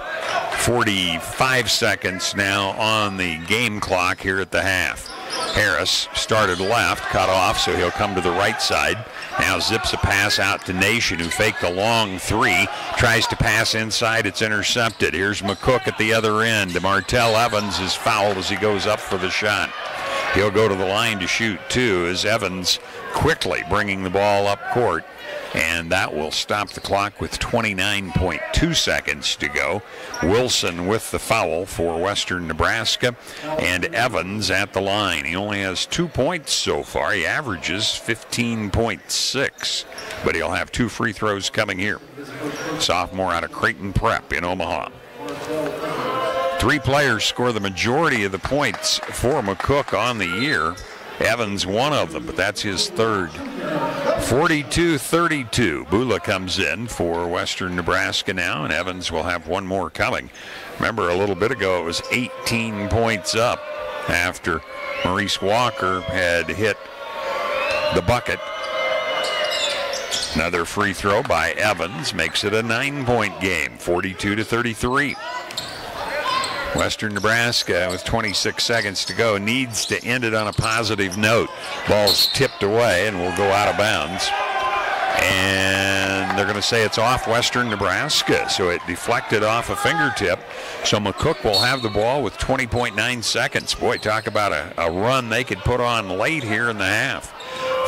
Speaker 1: 45 seconds now on the game clock here at the half. Harris started left, cut off, so he'll come to the right side. Now zips a pass out to Nation, who faked a long three. Tries to pass inside. It's intercepted. Here's McCook at the other end. Martell Evans is fouled as he goes up for the shot. He'll go to the line to shoot too, as Evans quickly bringing the ball up court and that will stop the clock with 29.2 seconds to go. Wilson with the foul for Western Nebraska, and Evans at the line. He only has two points so far. He averages 15.6, but he'll have two free throws coming here. Sophomore out of Creighton Prep in Omaha. Three players score the majority of the points for McCook on the year. Evans, one of them, but that's his third. 42 32. Bula comes in for Western Nebraska now, and Evans will have one more coming. Remember, a little bit ago it was 18 points up after Maurice Walker had hit the bucket. Another free throw by Evans makes it a nine point game, 42 to 33. Western Nebraska, with 26 seconds to go, needs to end it on a positive note. Ball's tipped away and will go out of bounds. And they're going to say it's off Western Nebraska. So it deflected off a fingertip. So McCook will have the ball with 20.9 seconds. Boy, talk about a, a run they could put on late here in the half.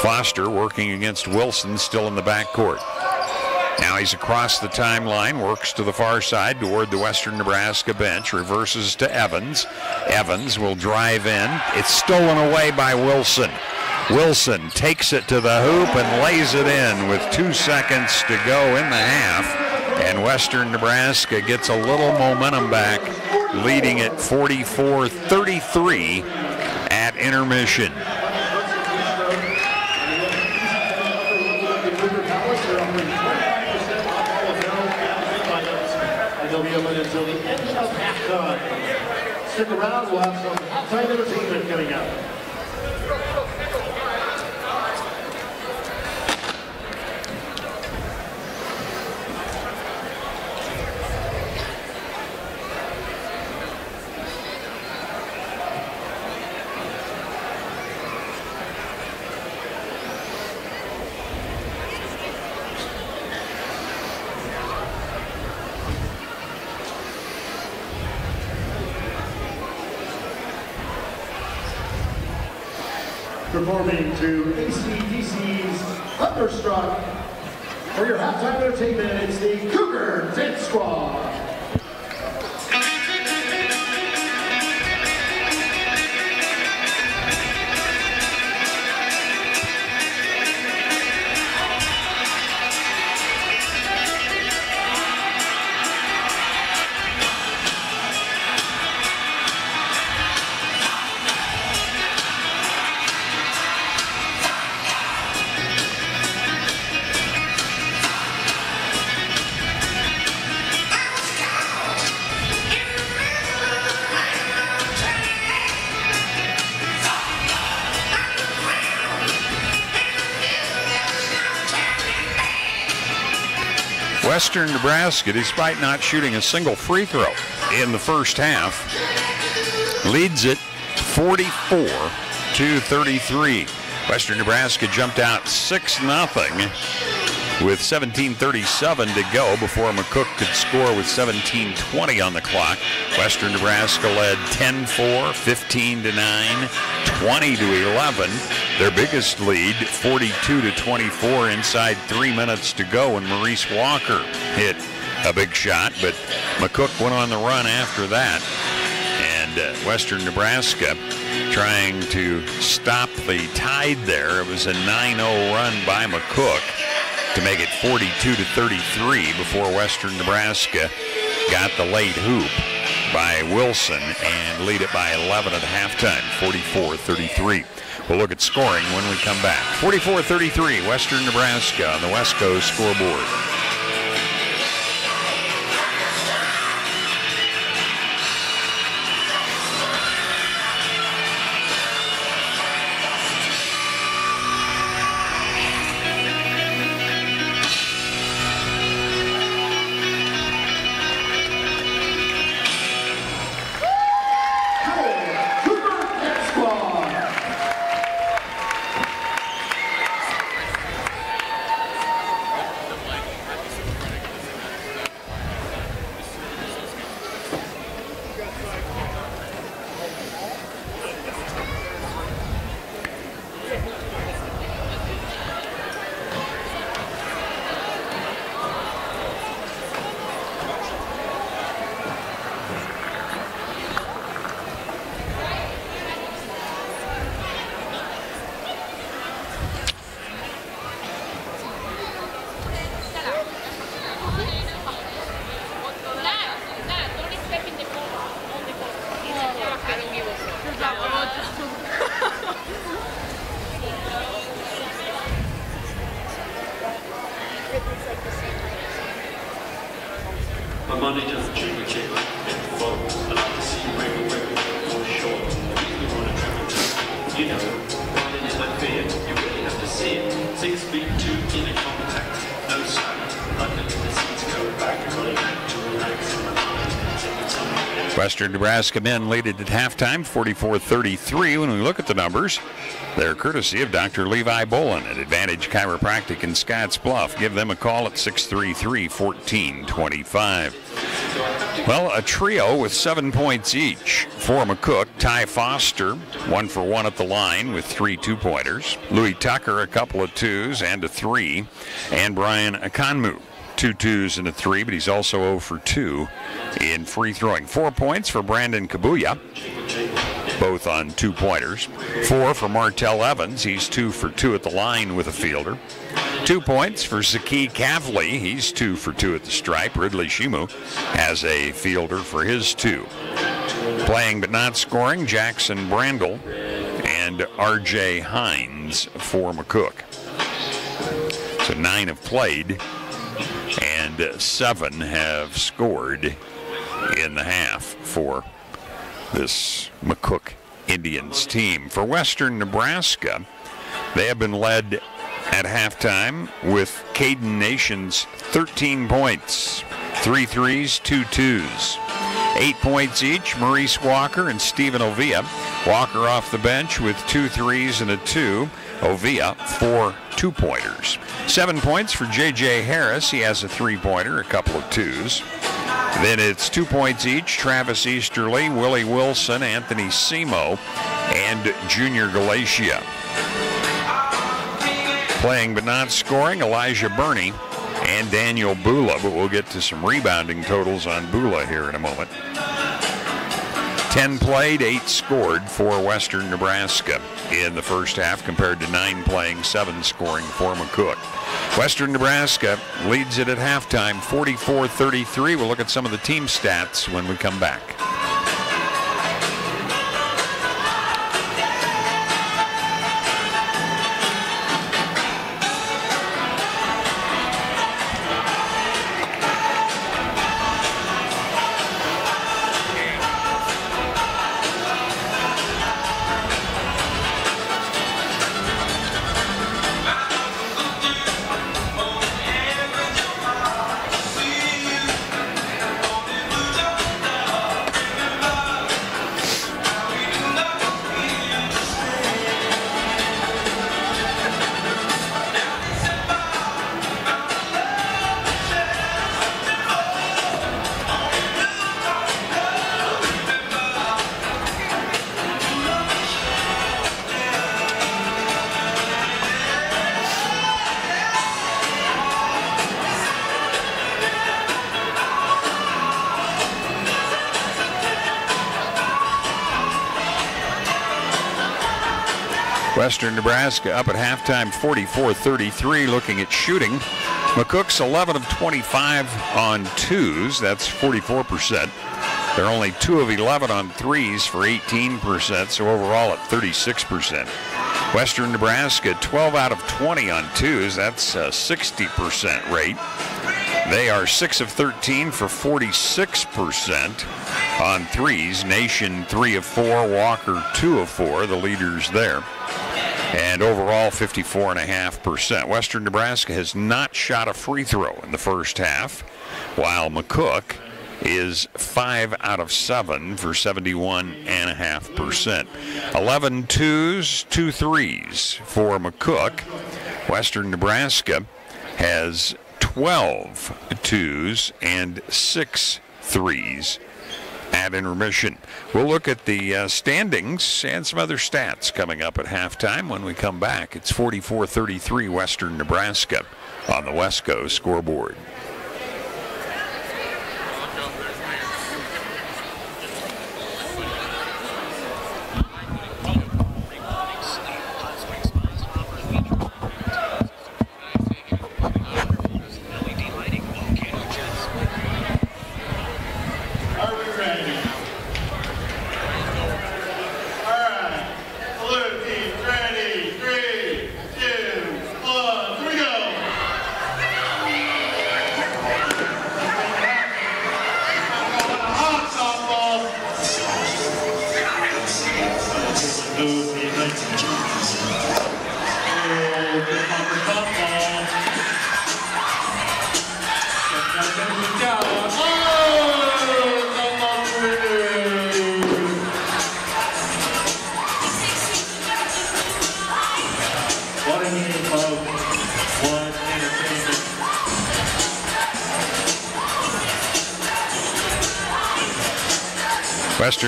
Speaker 1: Foster working against Wilson still in the backcourt. Now he's across the timeline, works to the far side toward the Western Nebraska bench, reverses to Evans. Evans will drive in. It's stolen away by Wilson. Wilson takes it to the hoop and lays it in with two seconds to go in the half. And Western Nebraska gets a little momentum back, leading at 44 33 at intermission.
Speaker 2: Stick around, we'll have some halftime entertainment coming up. AC/DC's Thunderstruck For your halftime entertainment, it's the Cougar Dance Squad.
Speaker 1: Western Nebraska, despite not shooting a single free throw in the first half, leads it 44 to 33. Western Nebraska jumped out 6 0 with 17:37 to go before McCook could score with 17:20 on the clock. Western Nebraska led 10-4, 15 to 9, 20 to 11. Their biggest lead, 42 to 24, inside three minutes to go, and Maurice Walker hit a big shot, but McCook went on the run after that. And uh, Western Nebraska trying to stop the tide there. It was a 9 0 run by McCook to make it 42 to 33 before Western Nebraska got the late hoop by Wilson and lead it by 11 at halftime, 44-33. We'll look at scoring when we come back. 44-33, Western Nebraska on the
Speaker 3: West Coast scoreboard.
Speaker 1: Western Nebraska men lead it at halftime, 44-33. When we look at the numbers, they're courtesy of Dr. Levi Bolin at Advantage Chiropractic in Scottsbluff. Give them a call at 633-1425. Well, a trio with seven points each. For McCook, Ty Foster, one for one at the line with three two-pointers. Louis Tucker, a couple of twos and a three. And Brian Akanmu, two twos and a three, but he's also 0 for 2 in free throwing. Four points for Brandon Kabuya, both on two pointers. Four for Martell Evans, he's two for two at the line with a fielder. Two points for Zaki Kavli, he's two for two at the stripe. Ridley Shima has a fielder for his two. Playing but not scoring, Jackson Brandel and R.J. Hines for McCook. So nine have played and seven have scored in the half for this McCook Indians team. For Western Nebraska, they have been led at halftime with Caden Nations 13 points, three threes, two twos. Eight points each, Maurice Walker and Stephen Ovia. Walker off the bench with two threes and a two. Ovia, four two pointers. Seven points for J.J. Harris. He has a three pointer, a couple of twos. Then it's two points each Travis Easterly, Willie Wilson, Anthony Semo, and Junior Galatia. Playing but not scoring, Elijah Burney and Daniel Bula, but we'll get to some rebounding totals on Bula here in a moment. 10 played, 8 scored for Western Nebraska in the first half compared to 9 playing, 7 scoring for McCook. Western Nebraska leads it at halftime 44 33. We'll look at some of the team stats when we come back. Western Nebraska up at halftime 44-33 looking at shooting. McCook's 11 of 25 on twos. That's 44%. They're only 2 of 11 on threes for 18%, so overall at 36%. Western Nebraska 12 out of 20 on twos. That's a 60% rate. They are 6 of 13 for 46% on threes. Nation 3 of 4, Walker 2 of 4, the leaders there and overall 54.5%. Western Nebraska has not shot a free throw in the first half, while McCook is 5 out of 7 for 71.5%. 11 twos, 2 threes for McCook. Western Nebraska has 12 twos and 6 threes at intermission. We'll look at the uh, standings and some other stats coming up at halftime when we come back. It's 44 33 Western Nebraska on the Wesco scoreboard.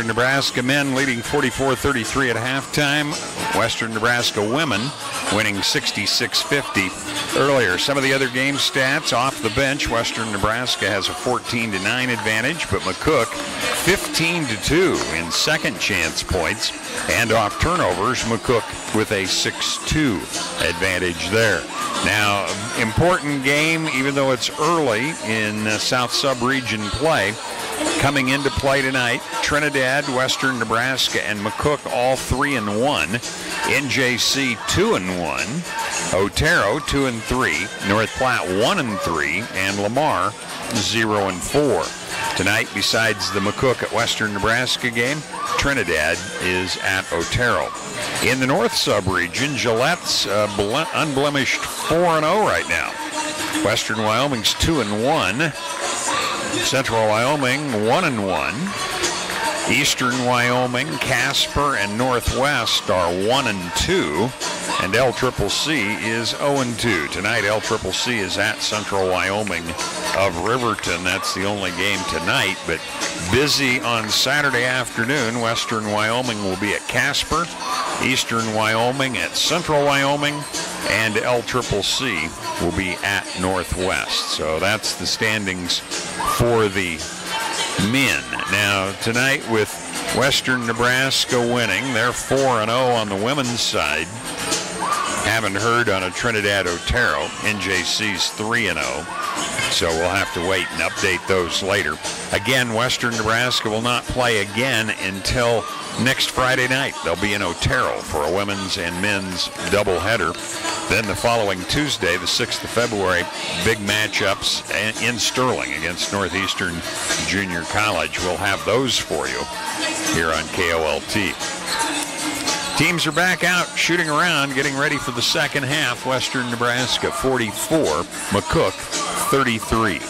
Speaker 1: Nebraska men leading 44-33 at halftime. Western Nebraska women winning 66-50 earlier. Some of the other game stats off the bench. Western Nebraska has a 14 9 advantage, but McCook 15 2 in second chance points and off turnovers. McCook with a 6-2 advantage there. Now, important game, even though it's early in uh, South Sub Region play. Coming into play tonight, Trinidad, Western Nebraska, and McCook all three and one. NJC two and one. Otero two and three. North Platte one and three, and Lamar zero and four. Tonight, besides the McCook at Western Nebraska game, Trinidad is at Otero. In the North Sub-region, Gillette's uh, unblemished 4-0 right now. Western Wyoming's 2 and 1. Central Wyoming 1 and 1. Eastern Wyoming, Casper, and Northwest are 1 and 2. And LCCC is 0 and 2. Tonight, LCCC is at Central Wyoming of Riverton. That's the only game tonight, but busy on Saturday afternoon. Western Wyoming will be at Casper, Eastern Wyoming at Central Wyoming, and L Triple C will be at Northwest. So that's the standings for the men. Now tonight with Western Nebraska winning, they're 4 0 on the women's side. Haven't heard on a Trinidad Otero. NJC's 3 0. So we'll have to wait and update those later. Again, Western Nebraska will not play again until next Friday night. They'll be in Otero for a women's and men's doubleheader. Then the following Tuesday, the 6th of February, big matchups in Sterling against Northeastern Junior College. We'll have those for you here on KOLT. Teams are back out shooting around, getting ready for the second half. Western Nebraska 44, McCook 33.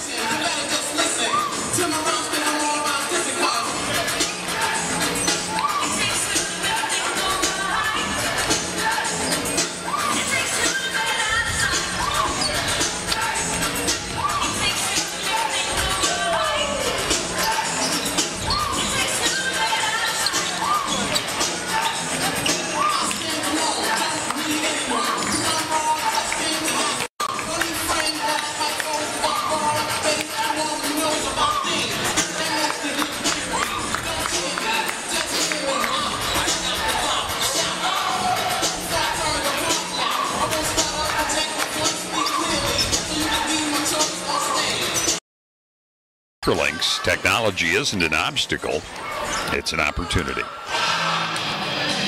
Speaker 1: Technology isn't an obstacle, it's an opportunity.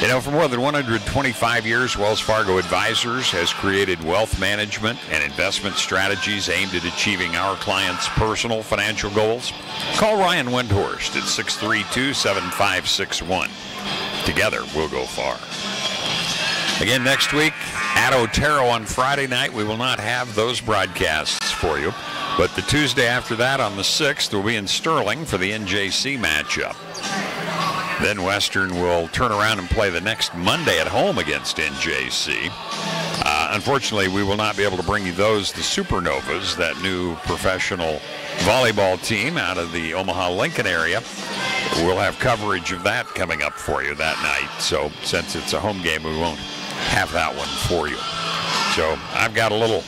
Speaker 1: You know, for more than 125 years, Wells Fargo Advisors has created wealth management and investment strategies aimed at achieving our clients' personal financial goals. Call Ryan Windhorst at 632 7561. Together, we'll go far. Again, next week at Otero on Friday night, we will not have those broadcasts for you. But the Tuesday after that, on the 6th, we'll be in Sterling for the NJC matchup. Then Western will turn around and play the next Monday at home against NJC. Uh, unfortunately, we will not be able to bring you those, the Supernovas, that new professional volleyball team out of the Omaha Lincoln area. We'll have coverage of that coming up for you that night. So, since it's a home game, we won't have that one for you. So, I've got a little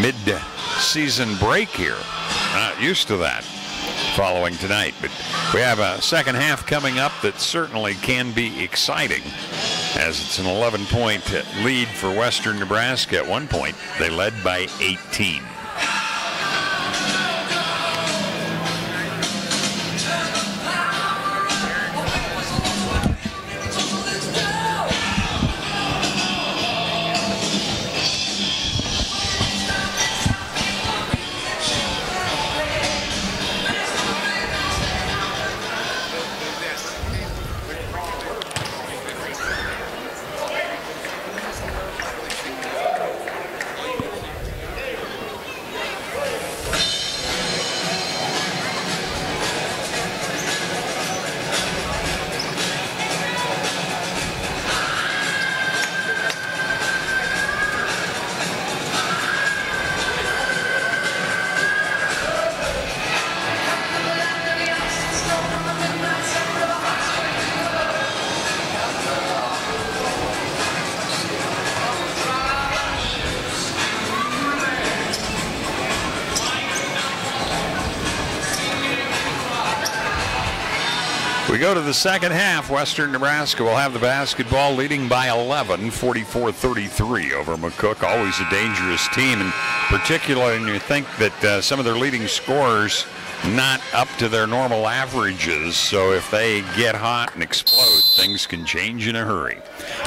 Speaker 1: mid season break here. Not used to that following tonight. But we have a second half coming up that certainly can be exciting as it's an 11 point lead for Western Nebraska. At one point, they led by 18. The second half. Western Nebraska will have the basketball leading by 11, 44 33 over McCook. Always a dangerous team, and particularly when you think that uh, some of their leading scorers not up to their normal averages. So if they get hot and explode, things can change in a hurry.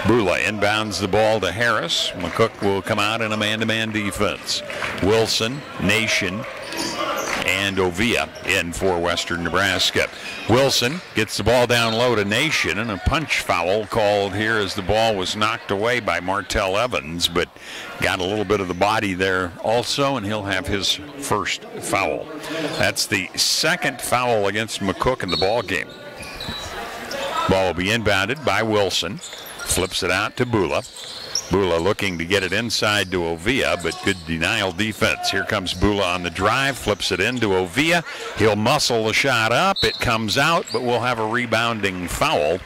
Speaker 1: Bula inbounds the ball to Harris. McCook will come out in a man to man defense. Wilson, Nation, and Ovia in for Western Nebraska. Wilson gets the ball down low to Nation, and a punch foul called here as the ball was knocked away by Martell Evans, but got a little bit of the body there also, and he'll have his first foul. That's the second foul against McCook in the ball game. Ball will be inbounded by Wilson. Flips it out to Bula. Bula looking to get it inside to Ovia, but good denial defense. Here comes Bula on the drive, flips it into Ovia. He'll muscle the shot up. It comes out, but we'll have a rebounding foul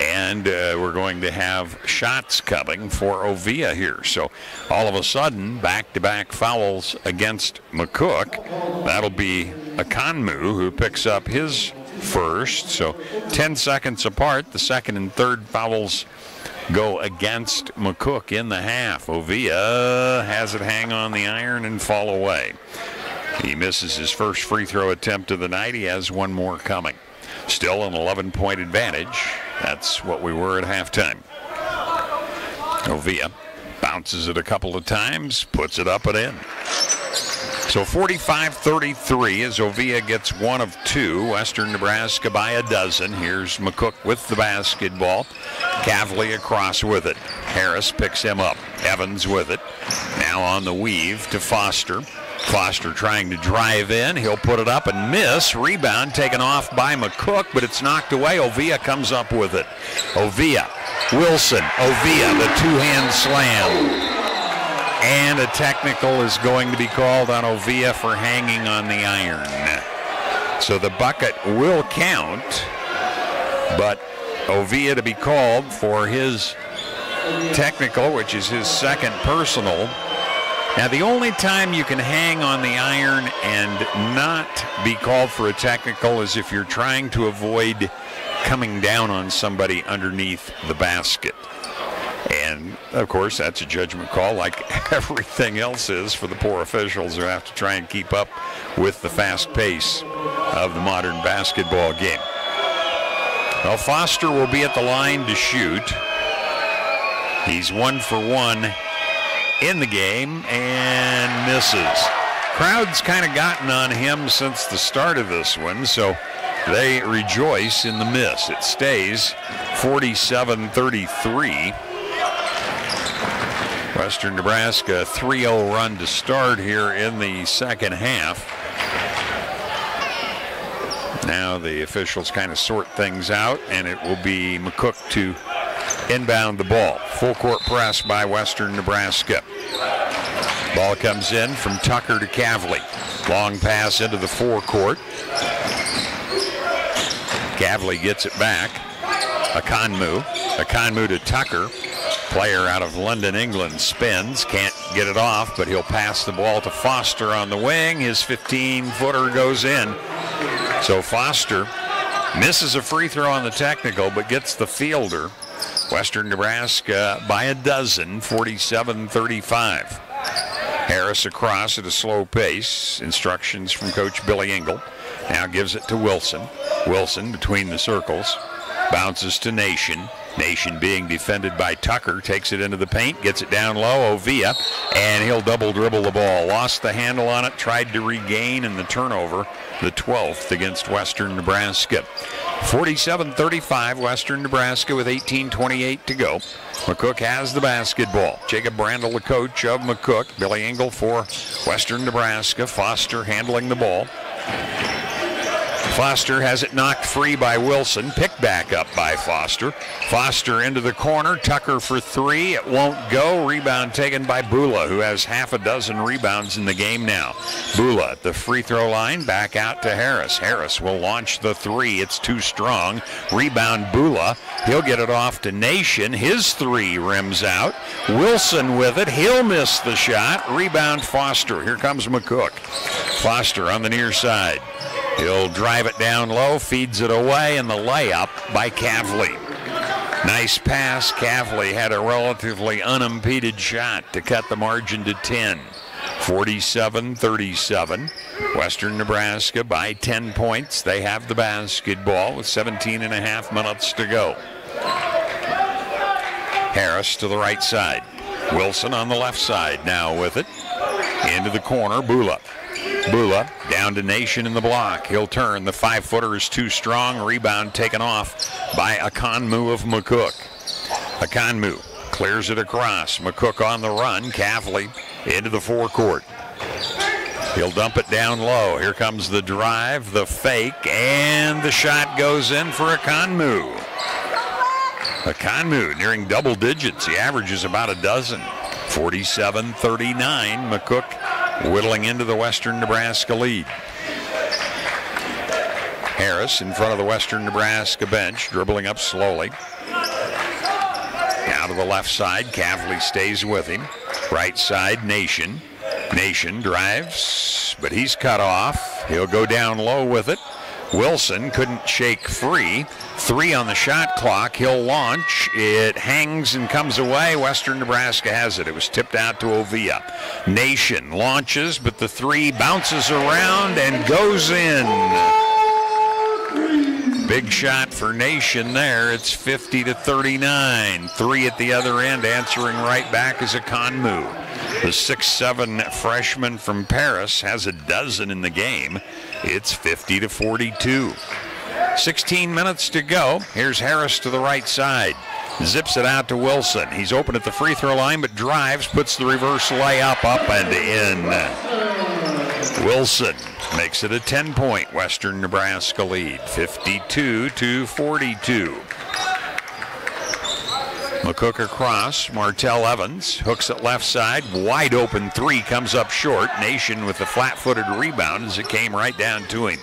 Speaker 1: And uh, we're going to have shots coming for Ovia here. So all of a sudden, back to back fouls against McCook. That'll be Akanmu who picks up his first. So 10 seconds apart, the second and third fouls go against McCook in the half. Ovia has it hang on the iron and fall away. He misses his first free throw attempt of the night. He has one more coming. Still an 11 point advantage. That's what we were at halftime. Ovia bounces it a couple of times, puts it up and in. So 45-33 as Ovia gets one of two. Western Nebraska by a dozen. Here's McCook with the basketball. Cavley across with it. Harris picks him up. Evans with it. Now on the weave to Foster. Foster trying to drive in. He'll put it up and miss. Rebound taken off by McCook, but it's knocked away. Ovia comes up with it. Ovia. Wilson. Ovia, the two-hand slam. And a technical is going to be called on Ovia for hanging on the iron. So the bucket will count, but Ovia to be called for his technical, which is his second personal. Now, the only time you can hang on the iron and not be called for a technical is if you're trying to avoid coming down on somebody underneath the basket. And of course, that's a judgment call, like everything else is for the poor officials who have to try and keep up with the fast pace of the modern basketball game. Well, Foster will be at the line to shoot. He's one for one in the game and misses. Crowd's kind of gotten on him since the start of this one, so they rejoice in the miss. It stays 47 33. Western Nebraska 3 0 run to start here in the second half. Now the officials kind of sort things out, and it will be McCook to inbound the ball. Full court press by Western Nebraska. Ball comes in from Tucker to Cavley. Long pass into the forecourt. Cavley gets it back. Akanmu. Akanmu to Tucker. Player out of London, England spins. Can't get it off, but he'll pass the ball to Foster on the wing. His 15 footer goes in. So Foster misses a free throw on the technical, but gets the fielder. Western Nebraska by a dozen, 47 35. Harris across at a slow pace. Instructions from Coach Billy Engel. Now gives it to Wilson. Wilson between the circles. Bounces to Nation. Nation being defended by Tucker takes it into the paint, gets it down low. Ovia, and he'll double dribble the ball. Lost the handle on it, tried to regain in the turnover, the 12th against Western Nebraska. 47 35, Western Nebraska with 18.28 to go. McCook has the basketball. Jacob Brandel, the coach of McCook. Billy Engel for Western Nebraska. Foster handling the ball. Foster has it knocked free by Wilson. Picked back up by Foster. Foster into the corner. Tucker for three. It won't go. Rebound taken by Bula, who has half a dozen rebounds in the game now. Bula at the free throw line. Back out to Harris. Harris will launch the three. It's too strong. Rebound Bula. He'll get it off to Nation. His three rims out. Wilson with it. He'll miss the shot. Rebound Foster. Here comes McCook. Foster on the near side. He'll drive it down low, feeds it away, and the layup by Cavley. Nice pass. Cavley had a relatively unimpeded shot to cut the margin to 10. 47 37. Western Nebraska by 10 points. They have the basketball with 17 and a half minutes to go. Harris to the right side. Wilson on the left side now with it. Into the corner. Bula. Bula down to Nation in the block. He'll turn. The five footer is too strong. Rebound taken off by Akanmu of McCook. Akanmu clears it across. McCook on the run. Cavley into the forecourt. He'll dump it down low. Here comes the drive, the fake, and the shot goes in for Akanmu. Akanmu nearing double digits. He averages about a dozen. 47 39. McCook whittling into the Western Nebraska lead. Harris in front of the Western Nebraska bench, dribbling up slowly. Now to the left side. Cavley stays with him. Right side, Nation. Nation drives, but he's cut off. He'll go down low with it. Wilson couldn't shake free. Three on the shot clock. He'll launch. It hangs and comes away. Western Nebraska has it. It was tipped out to Ovia. Nation launches, but the three bounces around and goes in. Big shot for Nation there. It's 50 to 39. Three at the other end, answering right back is Akanmu. The six-seven freshman from Paris has a dozen in the game. It's 50 to 42. 16 minutes to go. Here's Harris to the right side. Zips it out to Wilson. He's open at the free throw line, but drives, puts the reverse layup up and in. Wilson makes it a 10 point Western Nebraska lead, 52 to 42. McCook across. Martell Evans hooks it left side. Wide open three comes up short. Nation with the flat footed rebound as it came right down to him.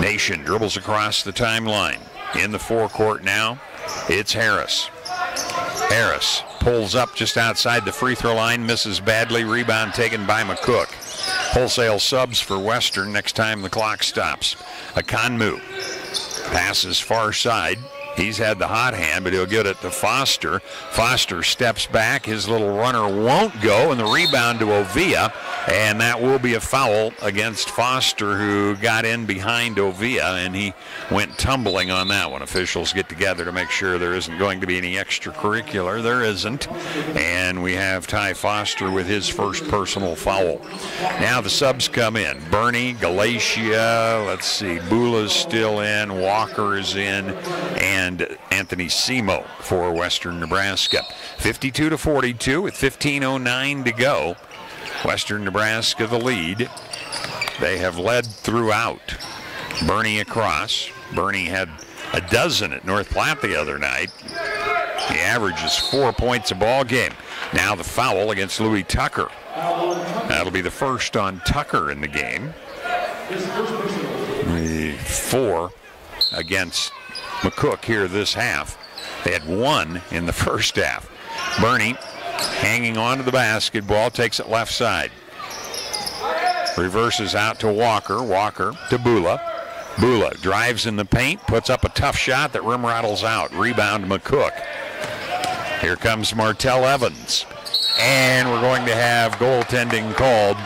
Speaker 1: Nation dribbles across the timeline. In the forecourt now, it's Harris. Harris pulls up just outside the free throw line, misses badly. Rebound taken by McCook. Wholesale subs for Western next time the clock stops. Akanmu passes far side. He's had the hot hand, but he'll get it to Foster. Foster steps back. His little runner won't go, and the rebound to Ovia. And that will be a foul against Foster, who got in behind Ovia, and he went tumbling on that one. Officials get together to make sure there isn't going to be any extracurricular. There isn't. And we have Ty Foster with his first personal foul. Now the subs come in. Bernie, Galatia, let's see, Bula's still in, Walker is in, and Anthony Semo for Western Nebraska. 52 to 42 with 15.09 to go. Western Nebraska the lead. They have led throughout. Bernie across. Bernie had a dozen at North Platte the other night. The average is four points a ball game. Now the foul against Louis Tucker. That'll be the first on Tucker in the game. Four against McCook here this half. They had one in the first half. Bernie hanging on to the basketball, takes it left side. Reverses out to Walker. Walker to Bula. Bula drives in the paint, puts up a tough shot that rim rattles out. Rebound McCook. Here comes Martell Evans. And we're going to have goaltending called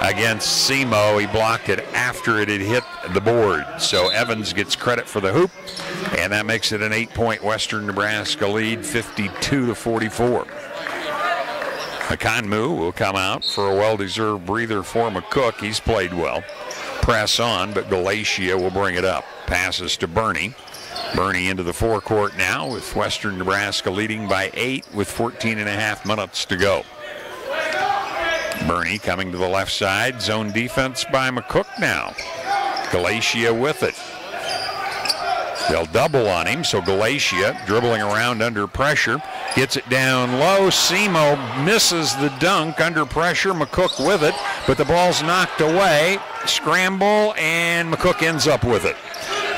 Speaker 1: against Semo. He blocked it after it had hit the board. So Evans gets credit for the hoop, and that makes it an eight-point Western Nebraska lead, 52 to 44. Akanmu will come out for a well-deserved breather for McCook. He's played well. Press on, but Galatia will bring it up. Passes to Bernie. Bernie into the forecourt now with Western Nebraska leading by eight with 14 and a half minutes to go. Bernie coming to the left side. Zone defense by McCook now. Galatia with it. They'll double on him, so Galatia dribbling around under pressure. Gets it down low. Semo misses the dunk under pressure. McCook with it, but the ball's knocked away. Scramble, and McCook ends up with it.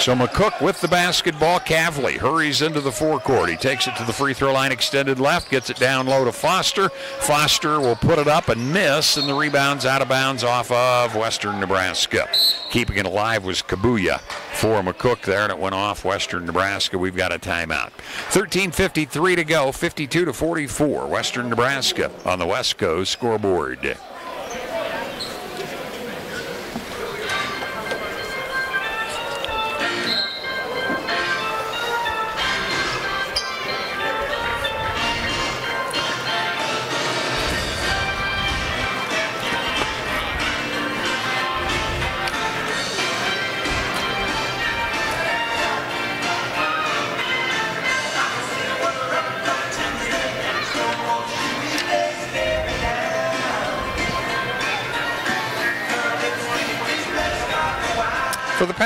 Speaker 1: So McCook with the basketball. Cavley hurries into the forecourt. He takes it to the free throw line, extended left, gets it down low to Foster. Foster will put it up and miss, and the rebound's out of bounds off of Western Nebraska. Keeping it alive was Kabuya for McCook there, and it went off Western Nebraska. We've got a timeout. 13.53 to go, 52 to 44. Western Nebraska on the Wesco scoreboard.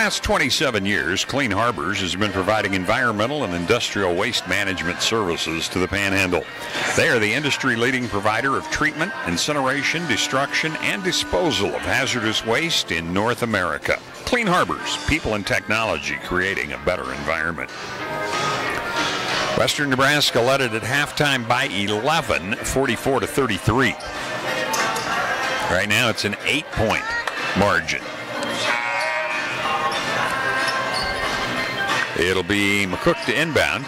Speaker 1: Past 27 years, Clean Harbors has been providing environmental and industrial waste management services to the Panhandle. They are the industry leading provider of treatment, incineration, destruction, and disposal of hazardous waste in North America. Clean Harbors, people and technology creating a better environment. Western Nebraska led it at halftime by 11, 44 to 33. Right now it's an eight point margin. It'll be McCook to inbound.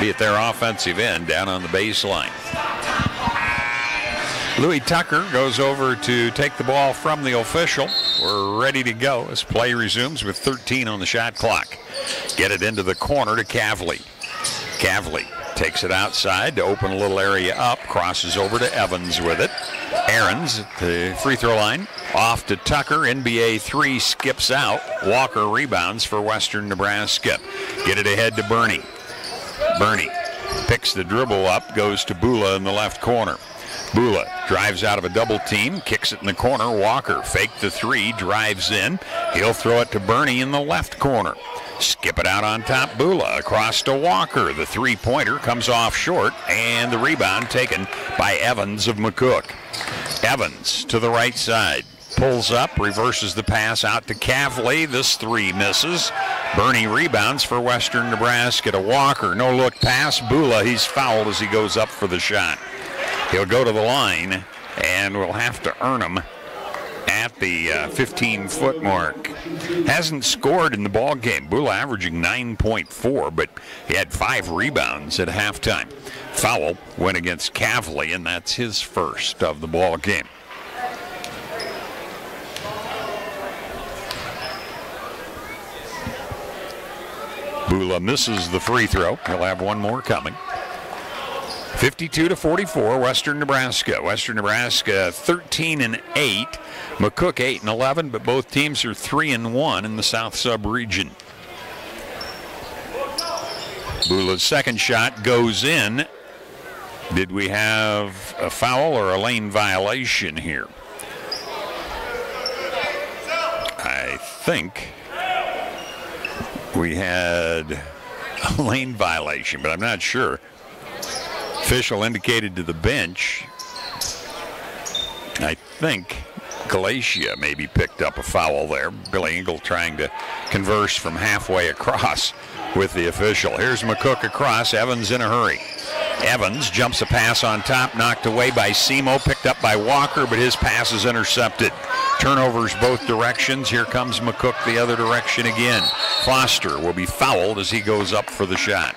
Speaker 1: Be at their offensive end down on the baseline. Louis Tucker goes over to take the ball from the official. We're ready to go as play resumes with 13 on the shot clock. Get it into the corner to Cavley. Cavley takes it outside to open a little area up, crosses over to Evans with it. Aarons at the free throw line, off to Tucker. NBA three skips out. Walker rebounds for Western Nebraska. Get it ahead to Bernie. Bernie picks the dribble up, goes to Bula in the left corner. Bula drives out of a double team, kicks it in the corner. Walker fake the three, drives in. He'll throw it to Bernie in the left corner. Skip it out on top. Bula across to Walker. The three pointer comes off short, and the rebound taken by Evans of McCook. Evans to the right side. Pulls up, reverses the pass out to Cavley. This three misses. Bernie rebounds for Western Nebraska to Walker. No look pass. Bula, he's fouled as he goes up for the shot. He'll go to the line, and we'll have to earn him at the uh, 15 foot mark. Hasn't scored in the ball game. Bula averaging 9.4, but he had five rebounds at halftime. Foul went against Cavley, and that's his first of the ball game. Bula misses the free throw. He'll have one more coming. 52 to 44, Western Nebraska. Western Nebraska 13 and 8, McCook 8 and 11, but both teams are 3 and 1 in the South Sub region. Bula's second shot goes in. Did we have a foul or a lane violation here? I think we had a lane violation, but I'm not sure. Official indicated to the bench, I think Galatia maybe picked up a foul there. Billy Engel trying to converse from halfway across with the official. Here's McCook across. Evans in a hurry. Evans jumps a pass on top, knocked away by Semo, picked up by Walker, but his pass is intercepted. Turnovers both directions. Here comes McCook the other direction again. Foster will be fouled as he goes up for the shot.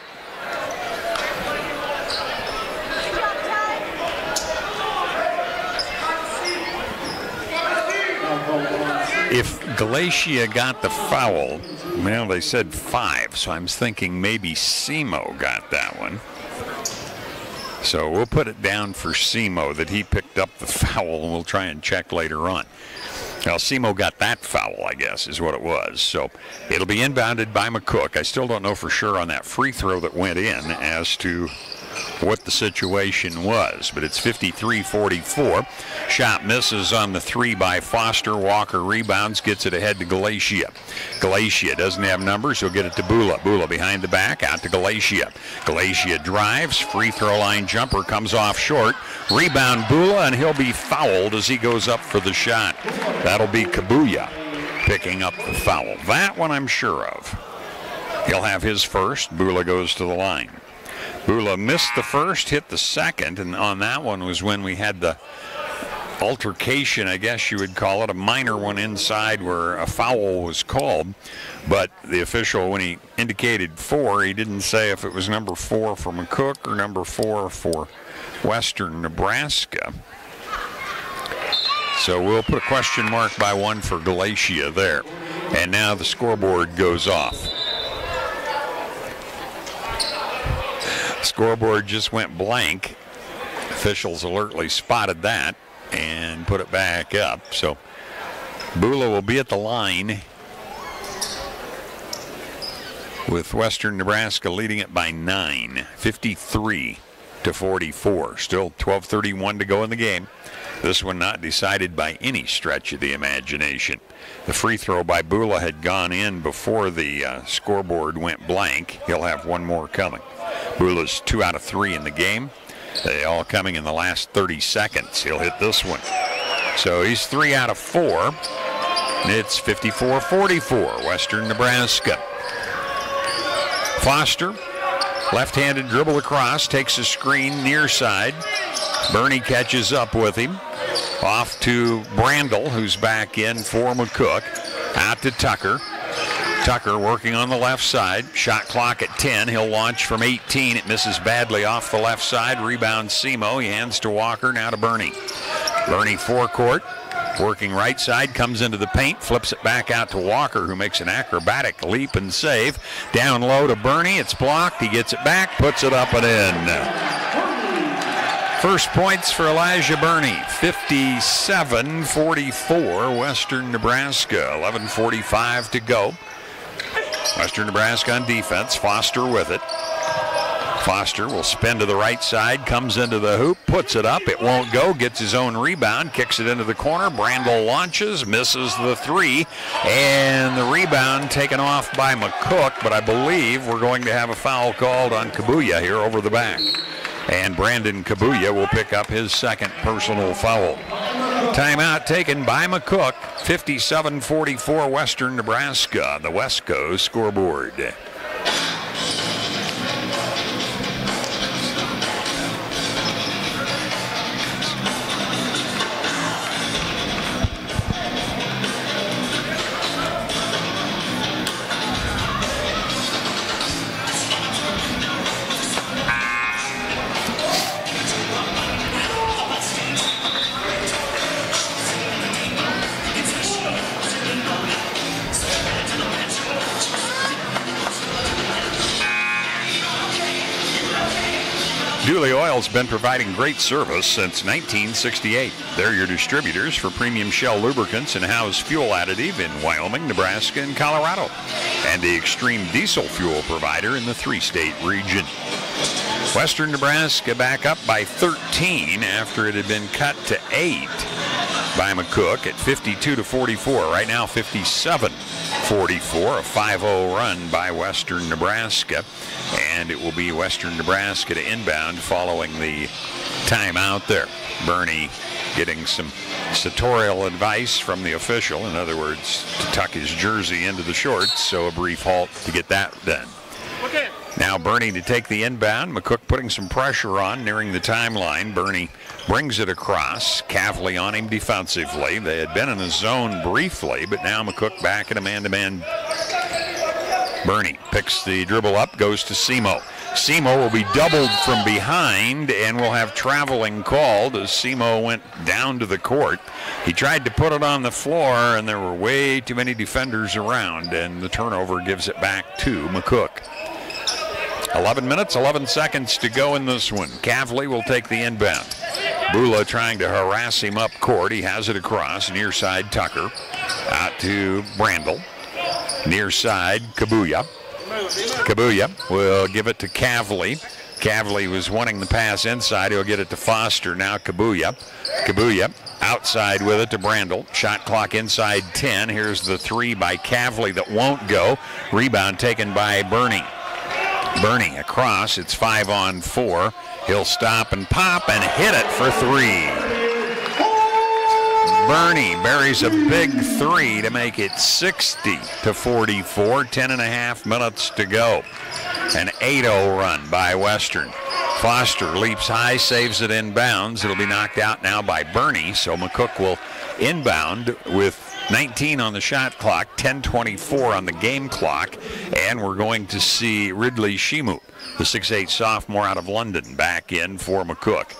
Speaker 1: If Galatia got the foul, well, they said five, so I'm thinking maybe Semo got that one. So we'll put it down for Semo that he picked up the foul, and we'll try and check later on. Well, Semo got that foul, I guess, is what it was. So it'll be inbounded by McCook. I still don't know for sure on that free throw that went in as to what the situation was, but it's 53-44. Shot misses on the three by Foster. Walker rebounds, gets it ahead to Galatia. Galatia doesn't have numbers. He'll get it to Bula. Bula behind the back, out to Galatia. Galatia drives. Free throw line jumper comes off short. Rebound Bula, and he'll be fouled as he goes up for the shot. That'll be Kabuya picking up the foul. That one I'm sure of. He'll have his first. Bula goes to the line. Bula missed the first, hit the second, and on that one was when we had the altercation, I guess you would call it, a minor one inside where a foul was called. But the official, when he indicated four, he didn't say if it was number four for McCook or number four for Western Nebraska. So we'll put a question mark by one for Galatia there. And now the scoreboard goes off. Scoreboard just went blank. Officials alertly spotted that and put it back up. So Bula will be at the line with Western Nebraska leading it by nine, 53 to 44. Still 12:31 to go in the game. This one not decided by any stretch of the imagination. The free throw by Bula had gone in before the uh, scoreboard went blank. He'll have one more coming. Bula's two out of three in the game. They all coming in the last 30 seconds. He'll hit this one. So he's three out of four. It's 54-44, Western Nebraska. Foster Left-handed dribble across, takes a screen near side. Bernie catches up with him. Off to Brandel, who's back in for McCook. Out to Tucker. Tucker working on the left side. Shot clock at 10. He'll launch from 18. It misses badly off the left side. Rebound Semo. He hands to Walker. Now to Bernie. Bernie forecourt. Working right side, comes into the paint, flips it back out to Walker, who makes an acrobatic leap and save. Down low to Bernie. It's blocked. He gets it back, puts it up and in. First points for Elijah Bernie, 57-44, Western Nebraska. 11:45 to go. Western Nebraska on defense. Foster with it. Foster will spin to the right side, comes into the hoop, puts it up. It won't go, gets his own rebound, kicks it into the corner. Brandel launches, misses the three, and the rebound taken off by McCook, but I believe we're going to have a foul called on Kabuya here over the back. And Brandon Kabuya will pick up his second personal foul. Timeout taken by McCook, 57-44 Western Nebraska, the Wesco scoreboard. Been providing great service since 1968. They're your distributors for premium Shell lubricants and Howes fuel additive in Wyoming, Nebraska, and Colorado, and the extreme diesel fuel provider in the three-state region. Western Nebraska back up by 13 after it had been cut to 8 by McCook at 52 to 44. Right now 57 44, a 5-0 run by Western Nebraska. And it will be Western Nebraska to inbound following the timeout there. Bernie getting some sartorial advice from the official. In other words, to tuck his jersey into the shorts. So a brief halt to get that done. Okay. Now Bernie to take the inbound. McCook putting some pressure on nearing the timeline. Bernie brings it across. Cavley on him defensively. They had been in the zone briefly, but now McCook back in a man-to-man. Bernie picks the dribble up, goes to Semo. Semo will be doubled from behind and will have traveling called as Semo went down to the court. He tried to put it on the floor, and there were way too many defenders around, and the turnover gives it back to McCook. 11 minutes, 11 seconds to go in this one. Cavley will take the inbound. Bula trying to harass him up court. He has it across, near side Tucker. Out to Brandel. Near side, Kabuya. Kabuya will give it to Cavley. Cavley was wanting the pass inside. He'll get it to Foster. Now Kabuya. Kabuya outside with it to Brandel. Shot clock inside 10. Here's the three by Cavley that won't go. Rebound taken by Bernie. Bernie across. It's five on four. He'll stop and pop and hit it for three. Bernie buries a big three to make it 60 to 44. 10 and a half minutes to go. An 8-0 run by Western. Foster leaps high, saves it inbounds. It'll be knocked out now by Bernie, so McCook will inbound with 19 on the shot clock, 10:24 on the game clock, and we're going to see Ridley Shima, the 6'8 sophomore out of London, back in for McCook.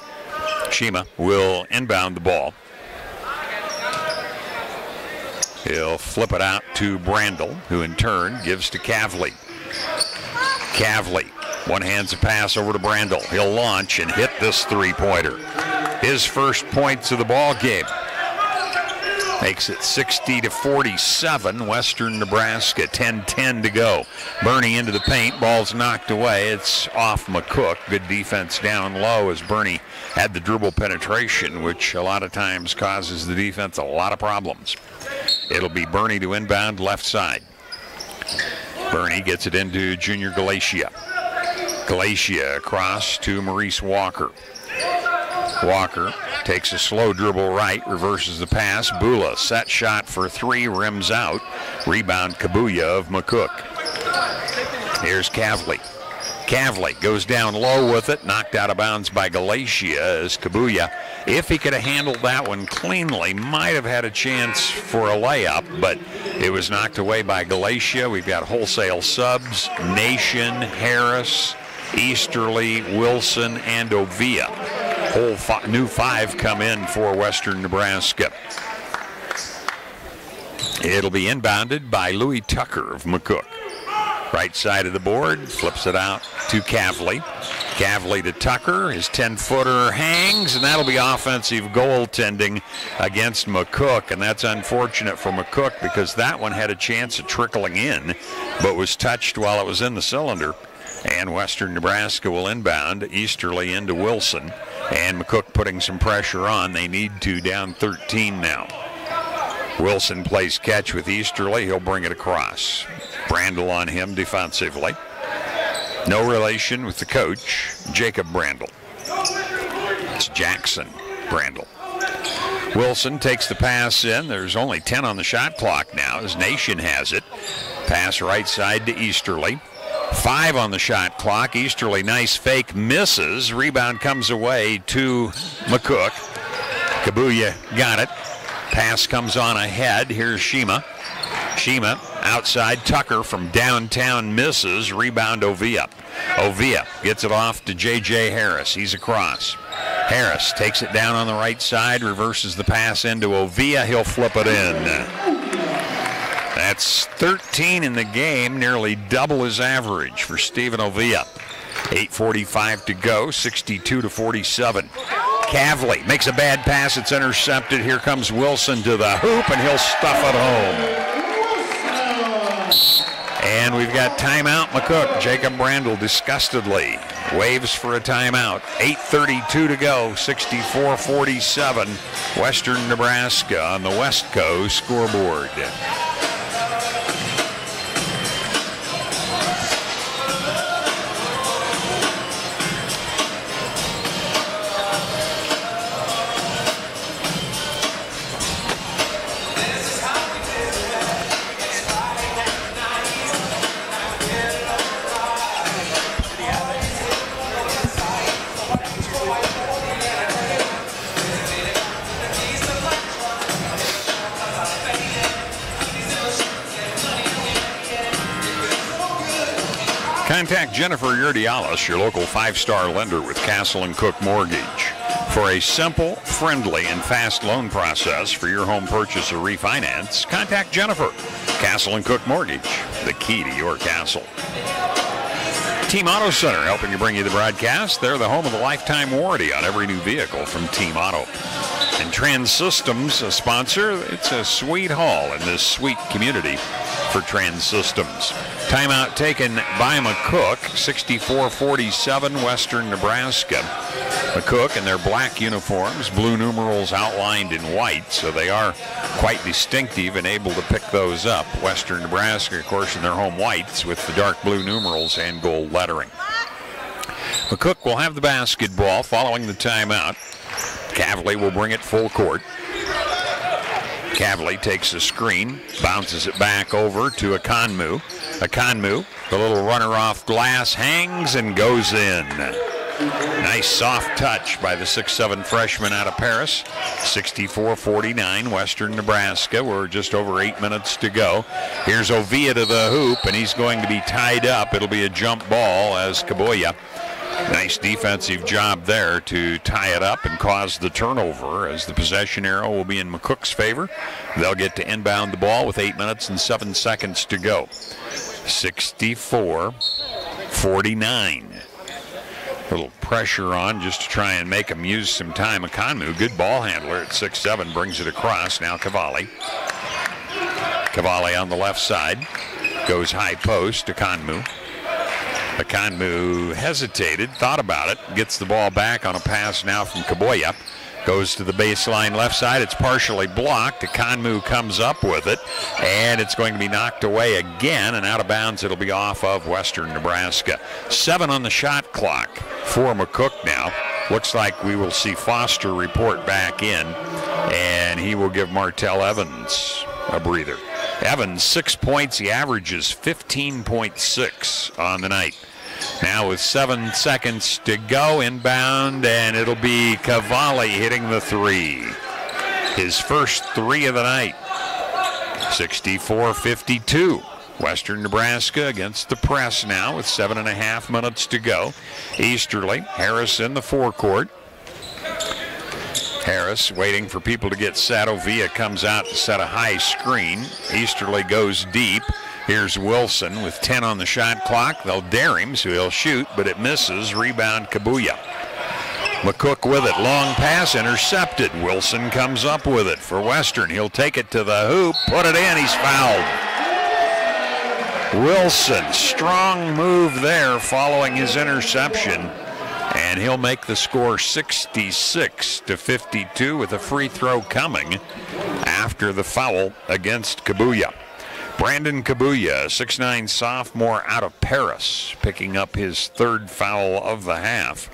Speaker 1: Shima will inbound the ball. He'll flip it out to Brandel, who in turn gives to Cavley. Cavley, one hands a pass over to Brandel. He'll launch and hit this three-pointer. His first points of the ball game. Makes it 60 to 47. Western Nebraska, 10-10 to go. Bernie into the paint. Ball's knocked away. It's off McCook. Good defense down low as Bernie had the dribble penetration, which a lot of times causes the defense a lot of problems. It'll be Bernie to inbound left side. Bernie gets it into Junior Galatia. Galatia across to Maurice Walker. Walker takes a slow dribble right, reverses the pass. Bula set shot for three, rims out. Rebound Kabuya of McCook. Here's Cavley. Cavley goes down low with it, knocked out of bounds by Galatia as Kabuya. If he could have handled that one cleanly, might have had a chance for a layup, but it was knocked away by Galatia. We've got wholesale subs, Nation, Harris, Easterly, Wilson, and Ovia. Whole fi- new five come in for Western Nebraska. It'll be inbounded by Louis Tucker of McCook. Right side of the board, flips it out to Cavley. Cavley to Tucker. His 10 footer hangs, and that'll be offensive goaltending against McCook. And that's unfortunate for McCook because that one had a chance of trickling in, but was touched while it was in the cylinder. And Western Nebraska will inbound Easterly into Wilson. And McCook putting some pressure on. They need to down 13 now. Wilson plays catch with Easterly. He'll bring it across. Brandel on him defensively. No relation with the coach, Jacob Brandel. It's Jackson Brandel. Wilson takes the pass in. There's only 10 on the shot clock now as Nation has it. Pass right side to Easterly. Five on the shot clock. Easterly, nice fake, misses. Rebound comes away to McCook. Kabuya got it. Pass comes on ahead. Here's Shima. Shima outside. Tucker from downtown misses. Rebound Ovia. Ovia gets it off to J.J. Harris. He's across. Harris takes it down on the right side, reverses the pass into Ovia. He'll flip it in. That's 13 in the game, nearly double his average for Stephen Ovia. 8.45 to go, 62 to 47. Cavley makes a bad pass. It's intercepted. Here comes Wilson to the hoop, and he'll stuff it home. And we've got timeout McCook. Jacob Brandel disgustedly waves for a timeout. 8.32 to go, 64 47. Western Nebraska on the Wesco scoreboard. Contact Jennifer Urdialis, your local five-star lender with Castle and Cooke Mortgage. For a simple, friendly, and fast loan process for your home purchase or refinance, contact Jennifer. Castle and Cooke Mortgage, the key to your castle. Team Auto Center helping you bring you the broadcast. They're the home of the lifetime warranty on every new vehicle from Team Auto. And Trans Systems, a sponsor, it's a sweet haul in this sweet community for Trans Systems. Timeout taken by McCook, 64-47 Western Nebraska. McCook in their black uniforms, blue numerals outlined in white, so they are quite distinctive and able to pick those up. Western Nebraska, of course, in their home whites with the dark blue numerals and gold lettering. McCook will have the basketball following the timeout. Cavley will bring it full court. Cavley takes the screen, bounces it back over to Akanmu. Akanmu, the little runner off glass, hangs and goes in. Nice soft touch by the 6'7 freshman out of Paris. 64-49 Western Nebraska. We're just over eight minutes to go. Here's Ovia to the hoop, and he's going to be tied up. It'll be a jump ball as Kabuya. Nice defensive job there to tie it up and cause the turnover as the possession arrow will be in McCook's favor. They'll get to inbound the ball with eight minutes and seven seconds to go. 64 49 A little pressure on just to try and make him use some time. Akanmu, good ball handler at six seven, brings it across. Now Cavalli. Cavalli on the left side. Goes high post to Akanmu. Hesitated, thought about it, gets the ball back on a pass now from Kabuya. Goes to the baseline left side. It's partially blocked. Akanmu comes up with it, and it's going to be knocked away again and out of bounds. It'll be off of Western Nebraska. Seven on the shot clock for McCook now. Looks like we will see Foster report back in, and he will give Martell Evans a breather. Evans, six points. He averages 15.6 on the night. Now with seven seconds to go inbound, and it'll be Cavalli hitting the three. His first three of the night. 64 52. Western Nebraska against the press now with seven and a half minutes to go. Easterly, Harris in the forecourt. Harris waiting for people to get set. Ovia comes out to set a high screen. Easterly goes deep. Here's Wilson with 10 on the shot clock. They'll dare him, so he'll shoot, but it misses. Rebound Kabuya. McCook with it. Long pass intercepted. Wilson comes up with it for Western. He'll take it to the hoop, put it in. He's fouled. Wilson, strong move there following his interception. And he'll make the score 66 to 52 with a free throw coming after the foul against Kabuya. Brandon Kabuya, 6'9 sophomore out of Paris, picking up his third foul of the half.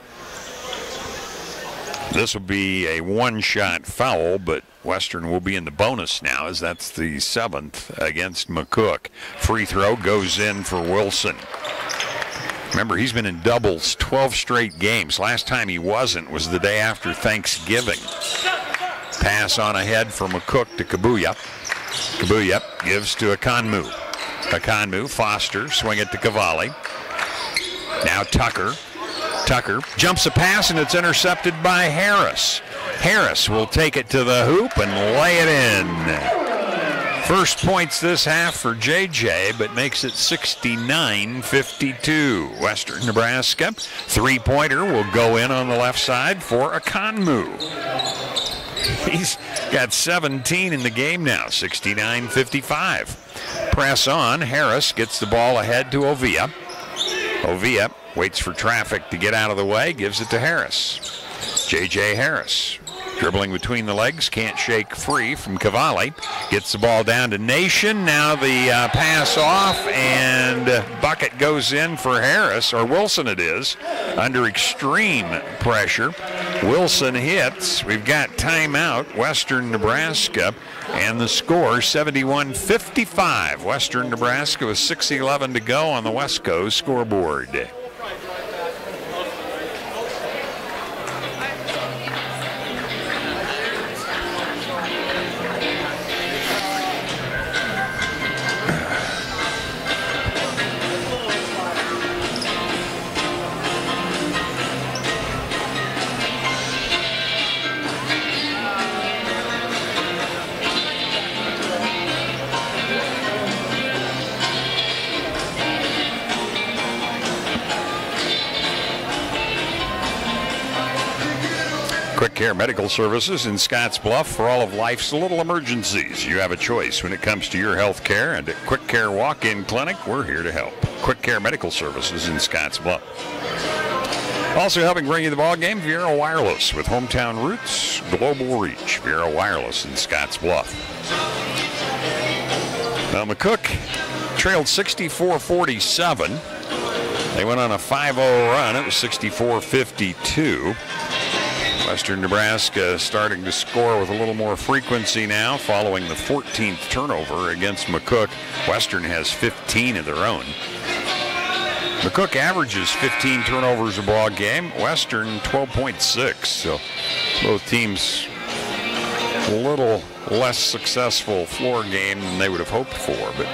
Speaker 1: This will be a one shot foul, but Western will be in the bonus now as that's the seventh against McCook. Free throw goes in for Wilson. Remember, he's been in doubles 12 straight games. Last time he wasn't was the day after Thanksgiving. Pass on ahead from McCook to Kabuya. Kabuya gives to Akanmu. Akanmu, Foster, swing it to Cavalli. Now Tucker. Tucker jumps a pass and it's intercepted by Harris. Harris will take it to the hoop and lay it in. First points this half for JJ, but makes it 69 52. Western Nebraska. Three pointer will go in on the left side for a Akanmu. He's got 17 in the game now, 69 55. Press on. Harris gets the ball ahead to Ovia. Ovia waits for traffic to get out of the way, gives it to Harris. J.J. Harris dribbling between the legs, can't shake free from Cavalli. Gets the ball down to Nation. Now the uh, pass off, and bucket goes in for Harris, or Wilson it is, under extreme pressure. Wilson hits. We've got timeout, Western Nebraska, and the score 71 55. Western Nebraska with 6.11 to go on the Wesco scoreboard. Medical Services in Scottsbluff for all of life's little emergencies. You have a choice when it comes to your health care, and at Quick Care Walk In Clinic, we're here to help. Quick Care Medical Services in Scottsbluff. Also helping bring you the ball game, Viaero Wireless with hometown roots, global reach. Viaero Wireless in Scottsbluff. Now McCook trailed 64 47. They went on a 5 0 run. It was 64 52. Western Nebraska starting to score with a little more frequency now following the 14th turnover against McCook. Western has 15 of their own. McCook averages 15 turnovers a ball game. Western 12.6. So both teams a little less successful floor game than they would have hoped for. But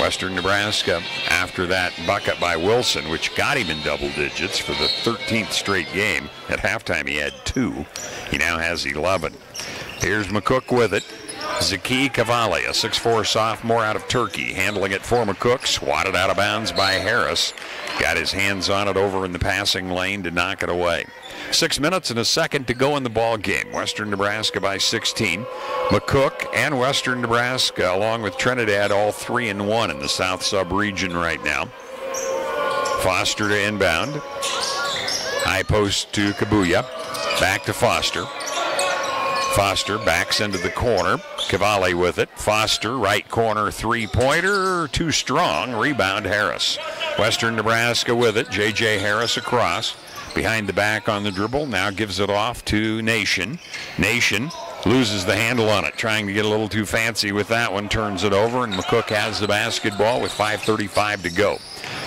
Speaker 1: Western Nebraska, after that bucket by Wilson, which got him in double digits for the 13th straight game. At halftime, he had two. He now has 11. Here's McCook with it. Zaki Cavalli, a 6'4 sophomore out of Turkey, handling it for McCook, swatted out of bounds by Harris. Got his hands on it over in the passing lane to knock it away. Six minutes and a second to go in the ball game. Western Nebraska by 16. McCook and Western Nebraska, along with Trinidad, all three and one in the South Sub region right now. Foster to inbound. High post to Kabuya. Back to Foster. Foster backs into the corner. Cavalli with it. Foster, right corner three pointer. Too strong. Rebound Harris. Western Nebraska with it. J.J. Harris across. Behind the back on the dribble. Now gives it off to Nation. Nation loses the handle on it. Trying to get a little too fancy with that one. Turns it over. And McCook has the basketball with 5.35 to go.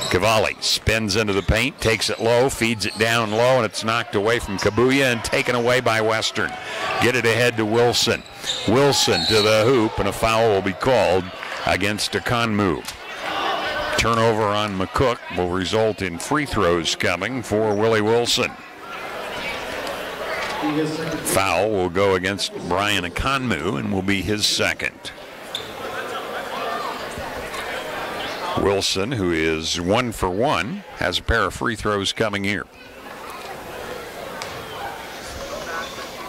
Speaker 1: Cavalli spins into the paint, takes it low, feeds it down low, and it's knocked away from Kabuya and taken away by Western. Get it ahead to Wilson. Wilson to the hoop, and a foul will be called against Akanmu. Turnover on McCook will result in free throws coming for Willie Wilson. Foul will go against Brian Akanmu and will be his second. Wilson, who is one for one, has a pair of free throws coming here.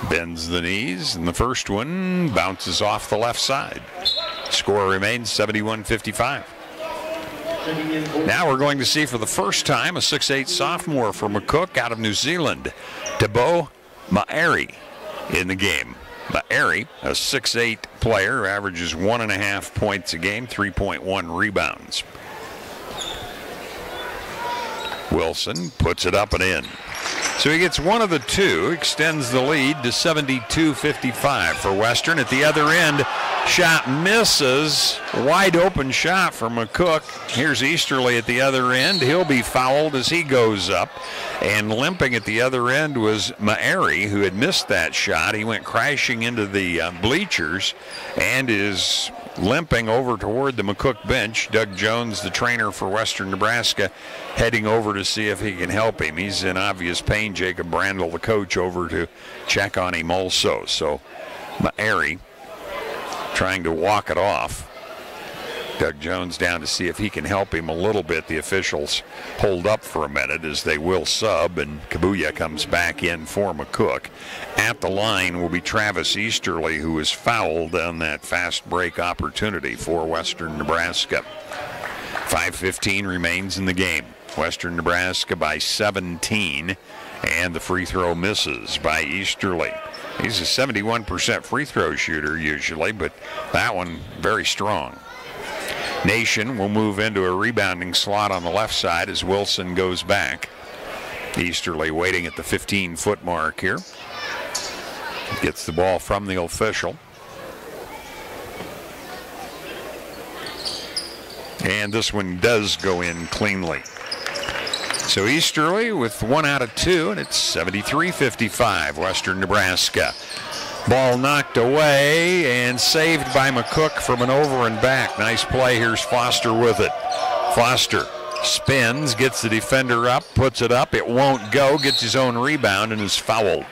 Speaker 1: Bends the knees, and the first one bounces off the left side. Score remains 71 55. Now we're going to see for the first time a 6'8 sophomore from McCook out of New Zealand, Debo Maeri, in the game. Maeri, a 6'8 player, averages one and a half points a game, 3.1 rebounds. Wilson puts it up and in. So he gets one of the two, extends the lead to 72-55 for Western. At the other end, shot misses. Wide open shot for McCook. Here's Easterly at the other end. He'll be fouled as he goes up. And limping at the other end was Maeri, who had missed that shot. He went crashing into the uh, bleachers and is limping over toward the McCook bench. Doug Jones, the trainer for Western Nebraska, heading over to see if he can help him. He's in obvious pain. Jacob Brandel, the coach, over to check on him also. So, Maeri trying to walk it off. Doug Jones down to see if he can help him a little bit. The officials hold up for a minute as they will sub, and Kabuya comes back in for McCook. At the line will be Travis Easterly, who was fouled on that fast break opportunity for Western Nebraska. 5.15 remains in the game. Western Nebraska by 17, and the free throw misses by Easterly. He's a 71% free throw shooter usually, but that one very strong. Nation will move into a rebounding slot on the left side as Wilson goes back. Easterly waiting at the 15 foot mark here. Gets the ball from the official. And this one does go in cleanly. So Easterly with one out of two, and it's 73 55, Western Nebraska. Ball knocked away and saved by McCook from an over and back. Nice play. Here's Foster with it. Foster spins, gets the defender up, puts it up. It won't go, gets his own rebound, and is fouled.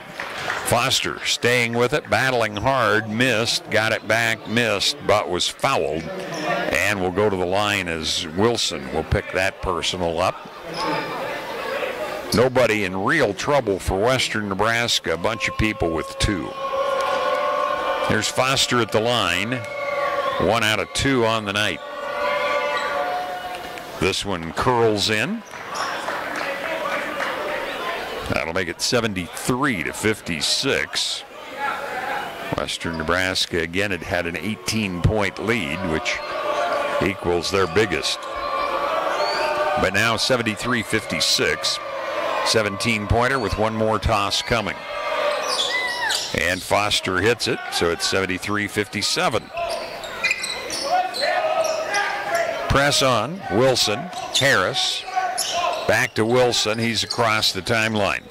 Speaker 1: Foster staying with it, battling hard, missed, got it back, missed, but was fouled. And will go to the line as Wilson will pick that personal up. Nobody in real trouble for Western Nebraska, a bunch of people with two. There's Foster at the line. One out of two on the night. This one curls in. That'll make it 73 to 56. Western Nebraska again had had an 18 point lead, which equals their biggest. But now 73 56. 17 pointer with one more toss coming. And Foster hits it, so it's 73 57. Press on. Wilson, Harris. Back to Wilson. He's across the timeline.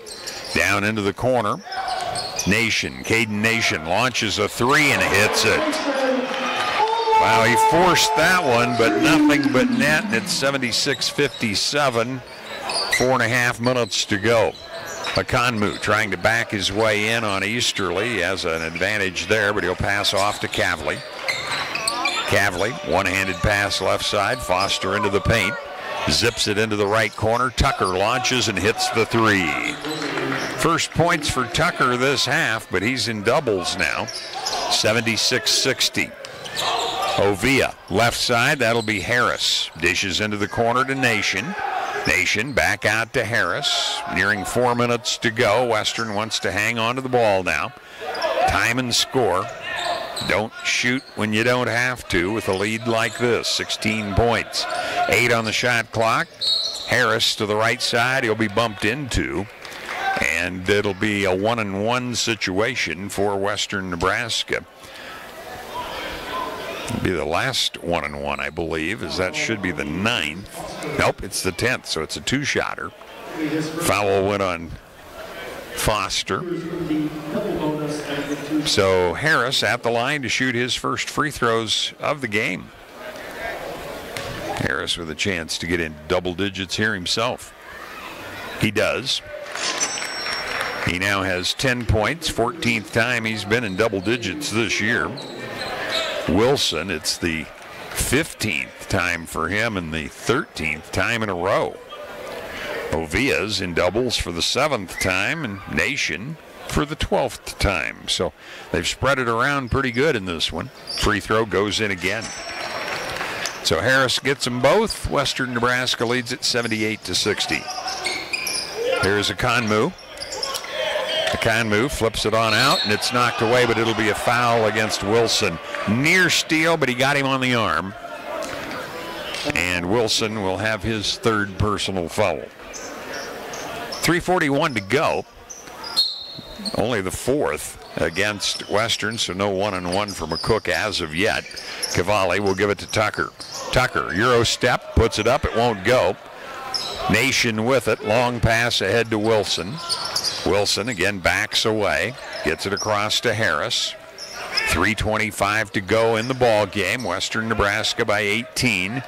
Speaker 1: Down into the corner. Nation, Caden Nation launches a three and hits it. Wow, he forced that one, but nothing but net, and it's 76 57. Four and a half minutes to go. Akanmu trying to back his way in on Easterly. He has an advantage there, but he'll pass off to Cavley. Cavley, one-handed pass left side. Foster into the paint. Zips it into the right corner. Tucker launches and hits the three. First points for Tucker this half, but he's in doubles now. 76-60. Ovia, left side, that'll be Harris. Dishes into the corner to Nation. Nation back out to Harris. Nearing four minutes to go. Western wants to hang on to the ball now. Time and score. Don't shoot when you don't have to with a lead like this. 16 points. Eight on the shot clock. Harris to the right side. He'll be bumped into. And it'll be a one and one situation for Western Nebraska. Be the last one and one, I believe, as that should be the ninth. Nope, it's the tenth, so it's a two-shotter. Foul went on Foster. So Harris at the line to shoot his first free throws of the game. Harris with a chance to get in double digits here himself. He does. He now has 10 points, 14th time he's been in double digits this year. Wilson, it's the 15th time for him and the 13th time in a row. Ovia's in doubles for the seventh time and Nation for the 12th time. So they've spread it around pretty good in this one. Free throw goes in again. So Harris gets them both. Western Nebraska leads it 78 to 60. Here's Akanmu. Akanmu flips it on out and it's knocked away, but it'll be a foul against Wilson. Near steal, but he got him on the arm. And Wilson will have his third personal foul. 341 to go. Only the fourth against Western, so no one and one for McCook as of yet. Cavalli will give it to Tucker. Tucker, Euro step, puts it up, it won't go. Nation with it, long pass ahead to Wilson. Wilson again backs away, gets it across to Harris. 325 to go in the ball game. Western Nebraska by 18.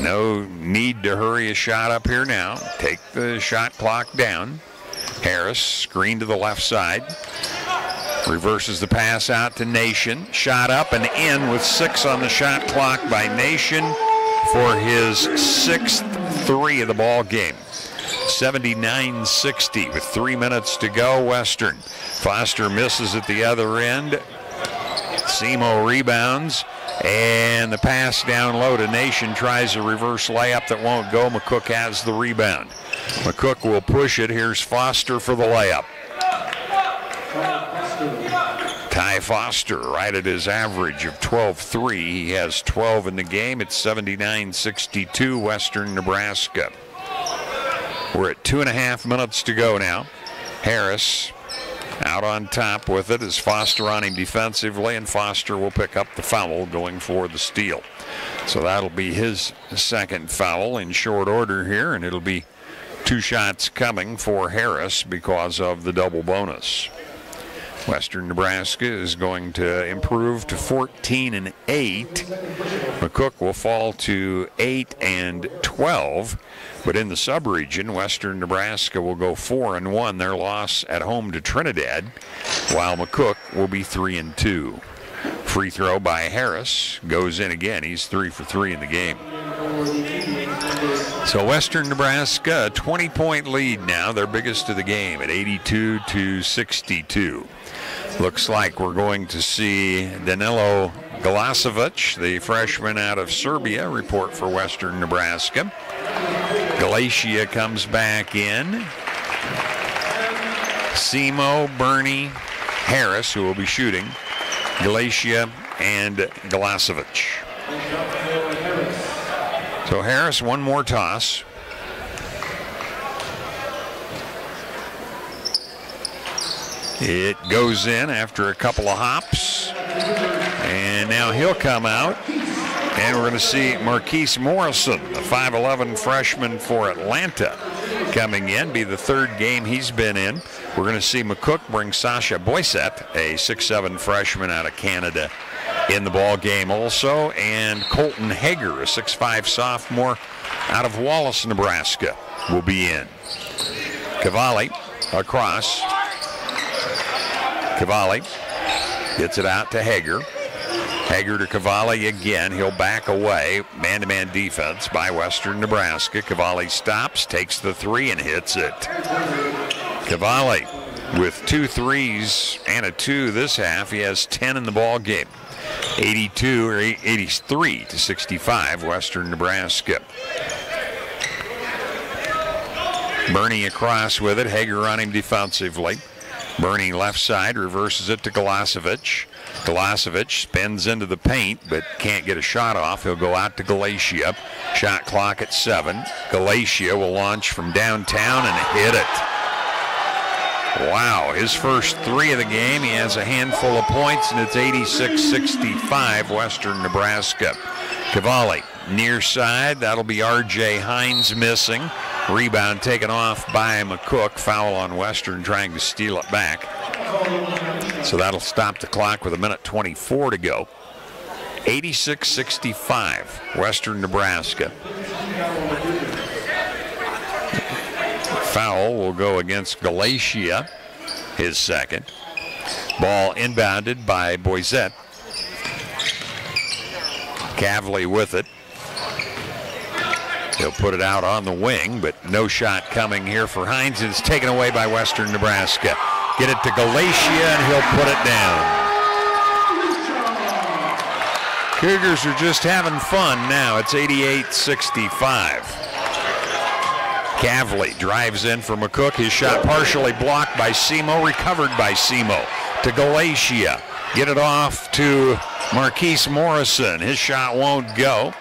Speaker 1: No need to hurry a shot up here now. Take the shot clock down. Harris, screen to the left side. Reverses the pass out to Nation. Shot up and in with six on the shot clock by Nation for his sixth three of the ball game. 79-60 with three minutes to go. Western. Foster misses at the other end. Semo rebounds. And the pass down low to Nation tries a reverse layup that won't go. McCook has the rebound. McCook will push it. Here's Foster for the layup. Ty Foster right at his average of 12-3. He has 12 in the game. It's 79-62 Western Nebraska. We're at two and a half minutes to go now. Harris out on top with it is Foster on him defensively, and Foster will pick up the foul going for the steal. So that'll be his second foul in short order here, and it'll be two shots coming for Harris because of the double bonus. Western Nebraska is going to improve to 14 and 8. McCook will fall to 8 and 12. But in the subregion, Western Nebraska will go 4 and 1. Their loss at home to Trinidad, while McCook will be 3 and 2. Free throw by Harris goes in again. He's 3 for 3 in the game. So Western Nebraska, a 20 point lead now, their biggest of the game at 82 to 62. Looks like we're going to see Danilo Galasovic, the freshman out of Serbia, report for Western Nebraska. Galatia comes back in. Semo, Bernie, Harris, who will be shooting, Galatia, and Galasovic. So Harris, one more toss. It goes in after a couple of hops. And now he'll come out. And we're going to see Marquise Morrison, the 5'11 freshman for Atlanta, coming in, be the third game he's been in. We're going to see McCook bring Sasha Boyset, a 6'7 freshman out of Canada, in the ball game also. And Colton Hager, a 6'5 sophomore out of Wallace, Nebraska, will be in. Cavalli across. Cavalli gets it out to Hager. Hager to Cavalli again. He'll back away. Man to man defense by Western Nebraska. Cavalli stops, takes the three, and hits it. Cavalli with two threes and a two this half. He has 10 in the ball game. 82 or 83 to 65, Western Nebraska. Bernie across with it. Hager on him defensively. Bernie left side reverses it to Galasovic. Galasovic spins into the paint but can't get a shot off. He'll go out to Galatia. Shot clock at seven. Galatia will launch from downtown and hit it. Wow, his first three of the game, he has a handful of points, and it's 86-65 Western Nebraska. Cavalli near side, that'll be R.J. Hines missing. Rebound taken off by McCook. Foul on Western trying to steal it back. So that'll stop the clock with a minute 24 to go. 86-65, Western Nebraska. Foul will go against Galatia, his second. Ball inbounded by Boisette. Cavley with it. He'll put it out on the wing, but no shot coming here for Hines. It's taken away by Western Nebraska. Get it to Galatia, and he'll put it down. Cougars are just having fun now. It's 88-65. Cavley drives in for McCook. His shot partially blocked by Semo, recovered by Semo. To Galatia. Get it off to Marquise Morrison. His shot won't go.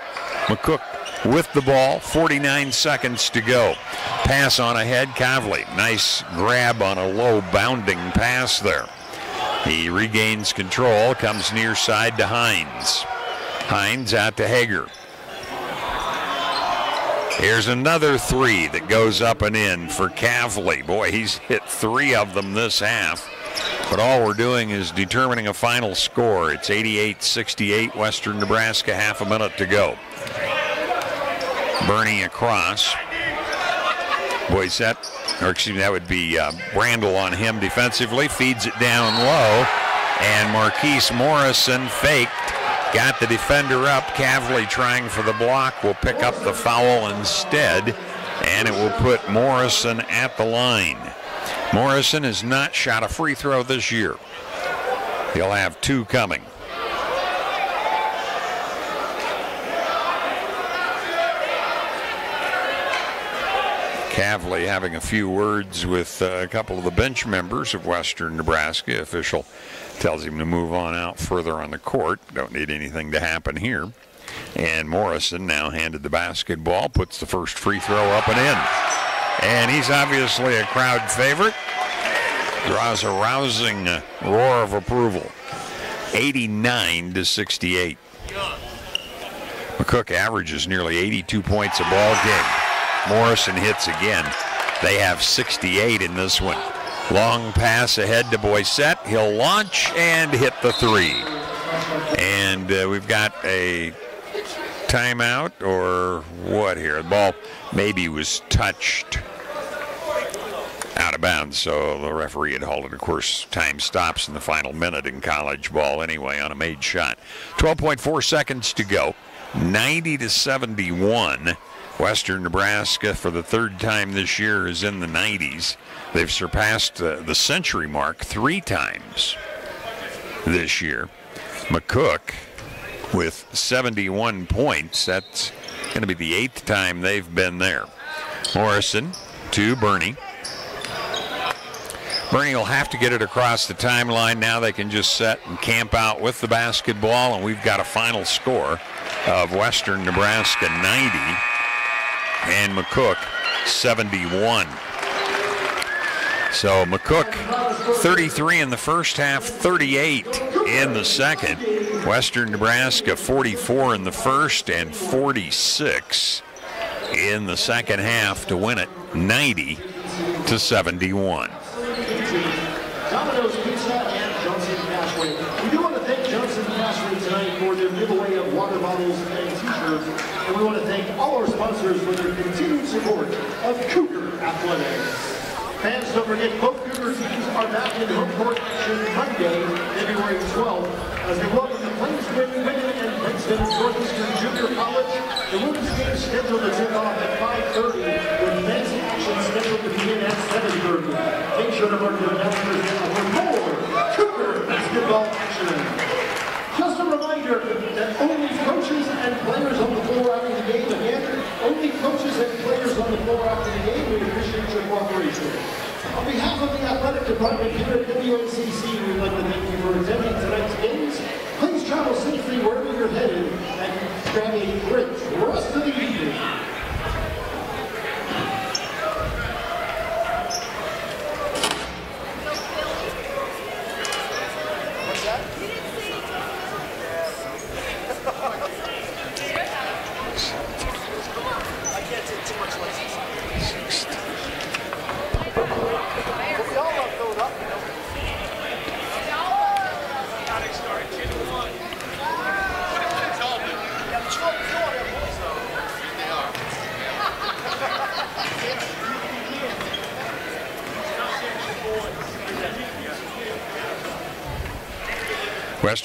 Speaker 1: McCook with the ball, 49 seconds to go. Pass on ahead, Cavley. Nice grab on a low bounding pass there. He regains control, comes near side to Hines. Hines out to Hager. Here's another three that goes up and in for Cavley. Boy, he's hit three of them this half. But all we're doing is determining a final score. It's 88-68 Western Nebraska, half a minute to go. Bernie across. Boisette, or excuse me, that would be uh, Brandel on him defensively, feeds it down low, and Marquise Morrison faked Got the defender up. Cavley trying for the block will pick up the foul instead, and it will put Morrison at the line. Morrison has not shot a free throw this year. He'll have two coming. Cavley having a few words with uh, a couple of the bench members of Western Nebraska. Official tells him to move on out further on the court. Don't need anything to happen here. And Morrison now handed the basketball, puts the first free throw up and in. And he's obviously a crowd favorite. Draws a rousing uh, roar of approval. 89 to 68. McCook averages nearly 82 points a ball game. Morrison hits again. They have 68 in this one. Long pass ahead to Boisette. He'll launch and hit the three. And uh, we've got a timeout or what here? The ball maybe was touched out of bounds, so the referee had hauled it. Of course, time stops in the final minute in college ball anyway on a made shot. 12.4 seconds to go. 90 to 71. Western Nebraska, for the third time this year, is in the 90s. They've surpassed uh, the century mark three times this year. McCook with 71 points. That's going to be the eighth time they've been there. Morrison to Bernie. Bernie will have to get it across the timeline. Now they can just set and camp out with the basketball, and we've got a final score of Western Nebraska 90 and McCook 71. So McCook 33 in the first half, 38 in the second. Western Nebraska 44 in the first and 46 in the second half to win it 90 to 71.
Speaker 2: Domino's Pizza and Johnson Cashway. We do want to thank Johnson Cashway tonight for their giveaway of water bottles and t-shirts. And we want to thank all our sponsors for their continued support of Cougar Athletics. Fans, don't forget, both Cougar teams are back in home court action Monday, February 12th, as we welcome the Plainsman Women and Princeton Northeastern Junior College. The women's game is scheduled to tip off at 5.30, with men's action scheduled to begin at 7.30. Make sure to mark your calendars now for more Cougar basketball action. Just a reminder that only coaches and players on the floor after the game, again, only coaches and on after the game, we appreciate your cooperation. On behalf of the athletic department here at WNCC, we'd like to thank you for attending tonight's games. Please travel safely wherever you're headed and grab a great rest of the evening.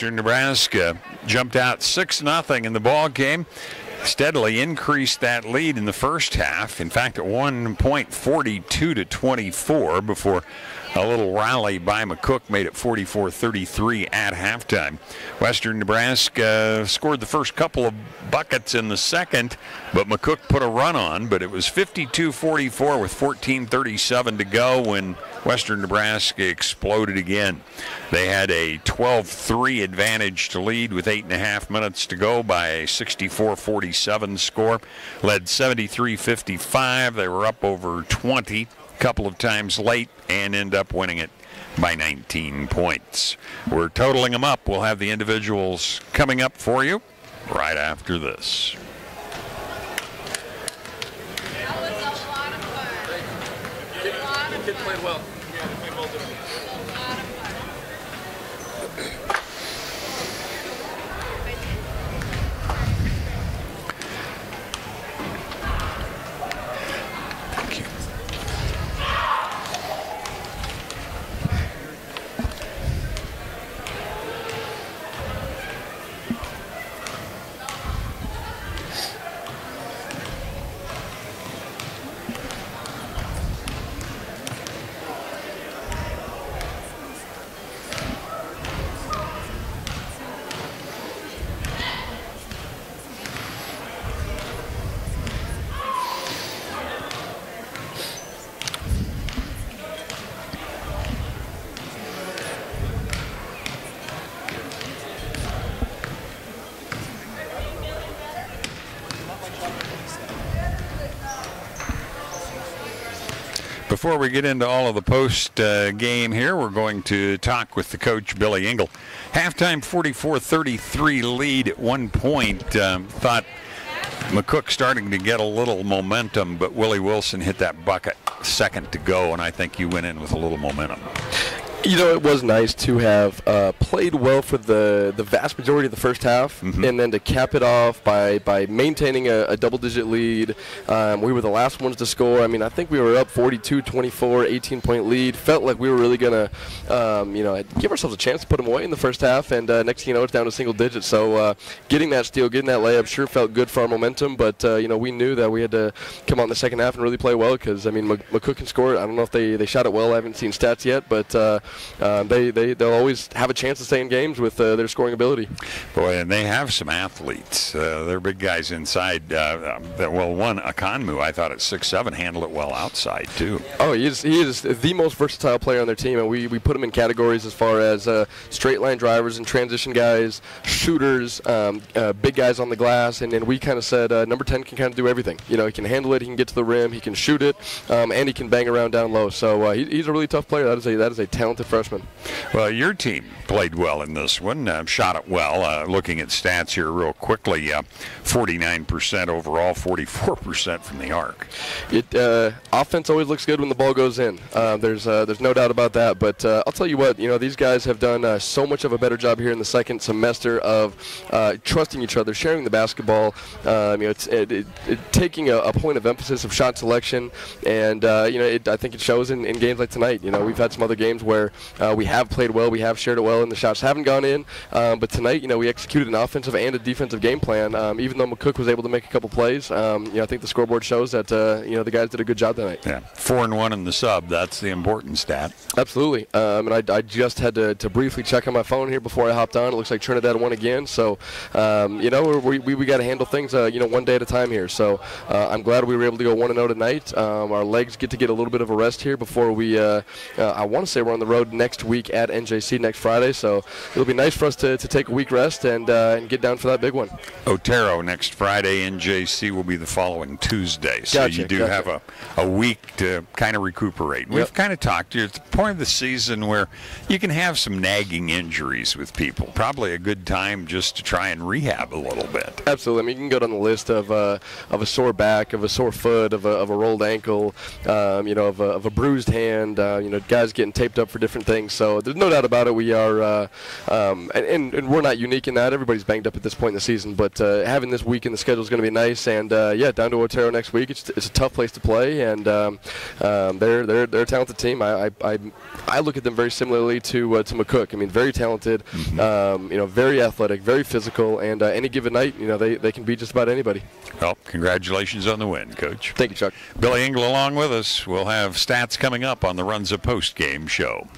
Speaker 1: Western Nebraska jumped out 6 0 in the ball game steadily increased that lead in the first half. In fact, at one point, 42 to 24 before a little rally by McCook made it 44 33 at halftime. Western Nebraska scored the first couple of buckets in the second, but McCook put a run on, but it was 52 44 with 14 37 to go when Western Nebraska exploded again. They had a 12 3 advantage to lead with eight and a half minutes to go by a 64 47 score. Led 73 55. They were up over 20 a couple of times late and end up winning it by 19 points. We're totaling them up. We'll have the individuals coming up for you right after this.
Speaker 4: Well.
Speaker 1: Before we get into all of the post uh, game here, we're going to talk with the coach, Billy Engel. Halftime 44 33 lead at one point. Um, thought McCook starting to get a little momentum, but Willie Wilson hit that bucket second to go, and I think you went in with a little momentum.
Speaker 5: You know, it was nice to have uh, played well for the, the vast majority of the first half,
Speaker 1: Mhm.
Speaker 5: and then to cap it off by, by maintaining a, a double digit lead. Um, we were the last ones to score. I mean, I think we were up 42 24, 18 point lead. Felt like we were really going to, um, you know, give ourselves a chance to put them away in the first half, and uh, next thing you know, it's down to single digits. So uh, getting that steal, getting that layup sure felt good for our momentum, but, uh, you know, we knew that we had to come out in the second half and really play well because, I mean, McCook can score. I don't know if they, they shot it well. I haven't seen stats yet, but uh, uh, they, they, they'll always have a chance in games with uh, their scoring ability.
Speaker 1: Boy, and they have some athletes. Uh, they're big guys inside. Uh, that- well, one, Akanmu, I thought at six seven handled it well outside, too.
Speaker 5: Oh, he is, he is the most versatile player on their team, and we, we put him in categories as far as uh, straight line drivers and transition guys, shooters, um, uh, big guys on the glass, and, and we kind of said uh, number 10 can kind of do everything. You know, he can handle it, he can get to the rim, he can shoot it, um, and he can bang around down low. So uh, he, he's a really tough player. That is a that is a talented freshman.
Speaker 1: Well, your team played well in this one, uh, shot it well. Uh, looking at stats here real quickly, uh, 49% overall, 44% from the arc.
Speaker 5: It uh, offense always looks good when the ball goes in. Uh, there's uh, there's no doubt about that. But uh, I'll tell you what, you know these guys have done uh, so much of a better job here in the second semester of uh, trusting each other, sharing the basketball. Um, you know, it's it, it, it, taking a, a point of emphasis of shot selection, and uh, you know it, I think it shows in, in games like tonight. You know we've had some other games where uh, we have played well, we have shared it well, the shots haven't gone in. Um, but tonight, you know, we executed an offensive and a defensive game plan. Um, even though McCook was able to make a couple plays, um, you know I think the scoreboard shows that uh, you know the guys did a good job tonight.
Speaker 1: Yeah, four and one in the sub. That's the important stat.
Speaker 5: Absolutely. Um, and I, I just had to, to briefly check on my phone here before I hopped on. It looks like Trinidad won again. So, um, you know, we, we, we got to handle things, uh, you know, one day at a time here. So uh, I'm glad we were able to go 1 and 0 tonight. Um, our legs get to get a little bit of a rest here before we, uh, uh, I want to say we're on the road next week at NJC next Friday. So it'll be nice for us to, to take a week rest and, uh, and get down for that big one.
Speaker 1: Otero next Friday, NJC will be the following Tuesday. So
Speaker 5: Gotcha,
Speaker 1: you do
Speaker 5: gotcha.
Speaker 1: have a, a week to kind of recuperate. We've
Speaker 5: Yep.
Speaker 1: kind of talked. At the point of the season where you can have some nagging injuries with people. Probably a good time just to try and rehab a little bit.
Speaker 5: Absolutely. I mean, you can go down the list of uh, of a sore back, of a sore foot, of a, of a rolled ankle, um, you know, of a, of a bruised hand. Uh, you know, guys getting taped up for different different things. So there's no doubt about it. We are, uh, um, and, and, and, we're not unique in that. Everybody's banged up at this point in the season, but uh, having this week in the schedule is going to be nice. And uh, yeah, down to Otero next week. It's, it's a tough place to play, and um, um, they're they're they're a talented team. I I, I, look at them very similarly to uh, to McCook. I mean, very talented, mm-hmm. um, you know, very athletic, very physical, and uh, any given night, you know, they, they can beat just about anybody.
Speaker 1: Well, congratulations on the win, Coach.
Speaker 5: Thank you, Chuck.
Speaker 1: Billy Engel along with us. We'll have stats coming up on the Runza post game show.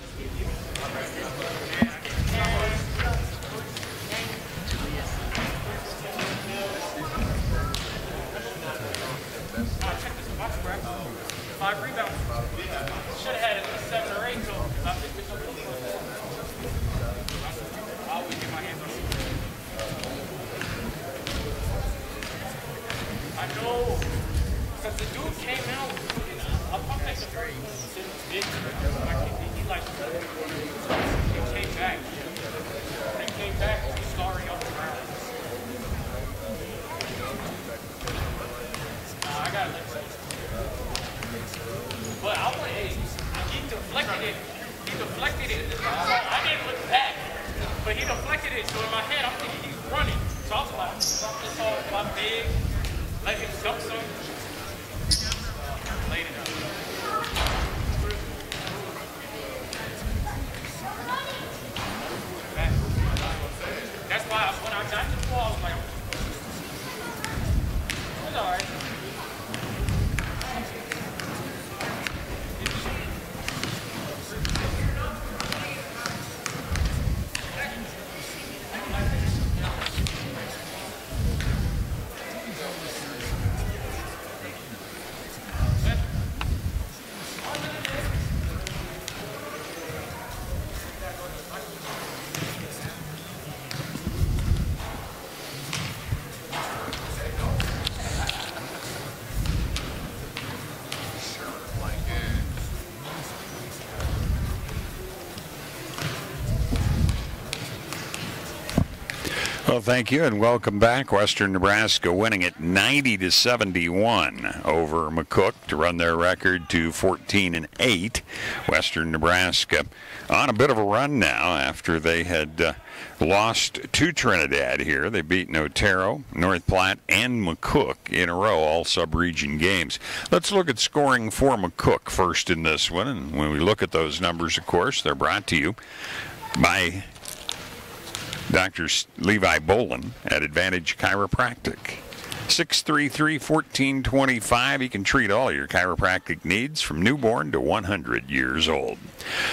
Speaker 1: Thank you and welcome back. Western Nebraska winning it 90 to 71 over McCook to run their record to 14 and 8. Western Nebraska on a bit of a run now after they had uh, lost to Trinidad here. They beat Otero, North Platte, and McCook in a row, all sub-region games. Let's look at scoring for McCook first in this one. And when we look at those numbers, of course, they're brought to you by Dr. Levi Bolin at Advantage Chiropractic. 633-1425. He can treat all your chiropractic needs from newborn to 100 years old.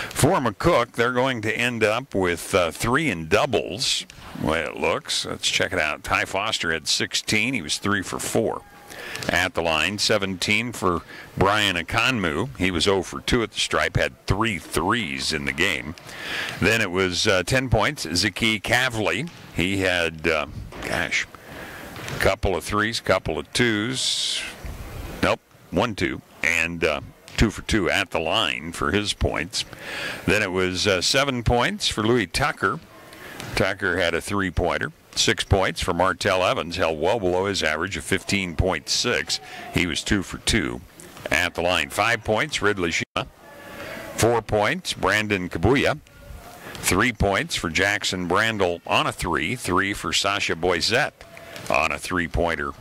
Speaker 1: For McCook, they're going to end up with uh, three in doubles, the way it looks. Let's check it out. Ty Foster had 16. He was three for four at the line. 17 for Brian Akanmu. He was 0 for 2 at the stripe, had three threes in the game. Then it was uh, 10 points. Zaki Kavli. He had, uh, gosh, a couple of threes, couple of twos. Nope, one, two. And uh, two for two at the line for his points. Then it was uh, seven points for Louis Tucker. Tucker had a three pointer. Six points for Martell Evans, held well below his average of 15.6. He was two for two at the line. Five points, Ridley Shima. Four points, Brandon Kabuya. Three points for Jackson Brandel on a three. Three for Sasha Boisette on a three pointer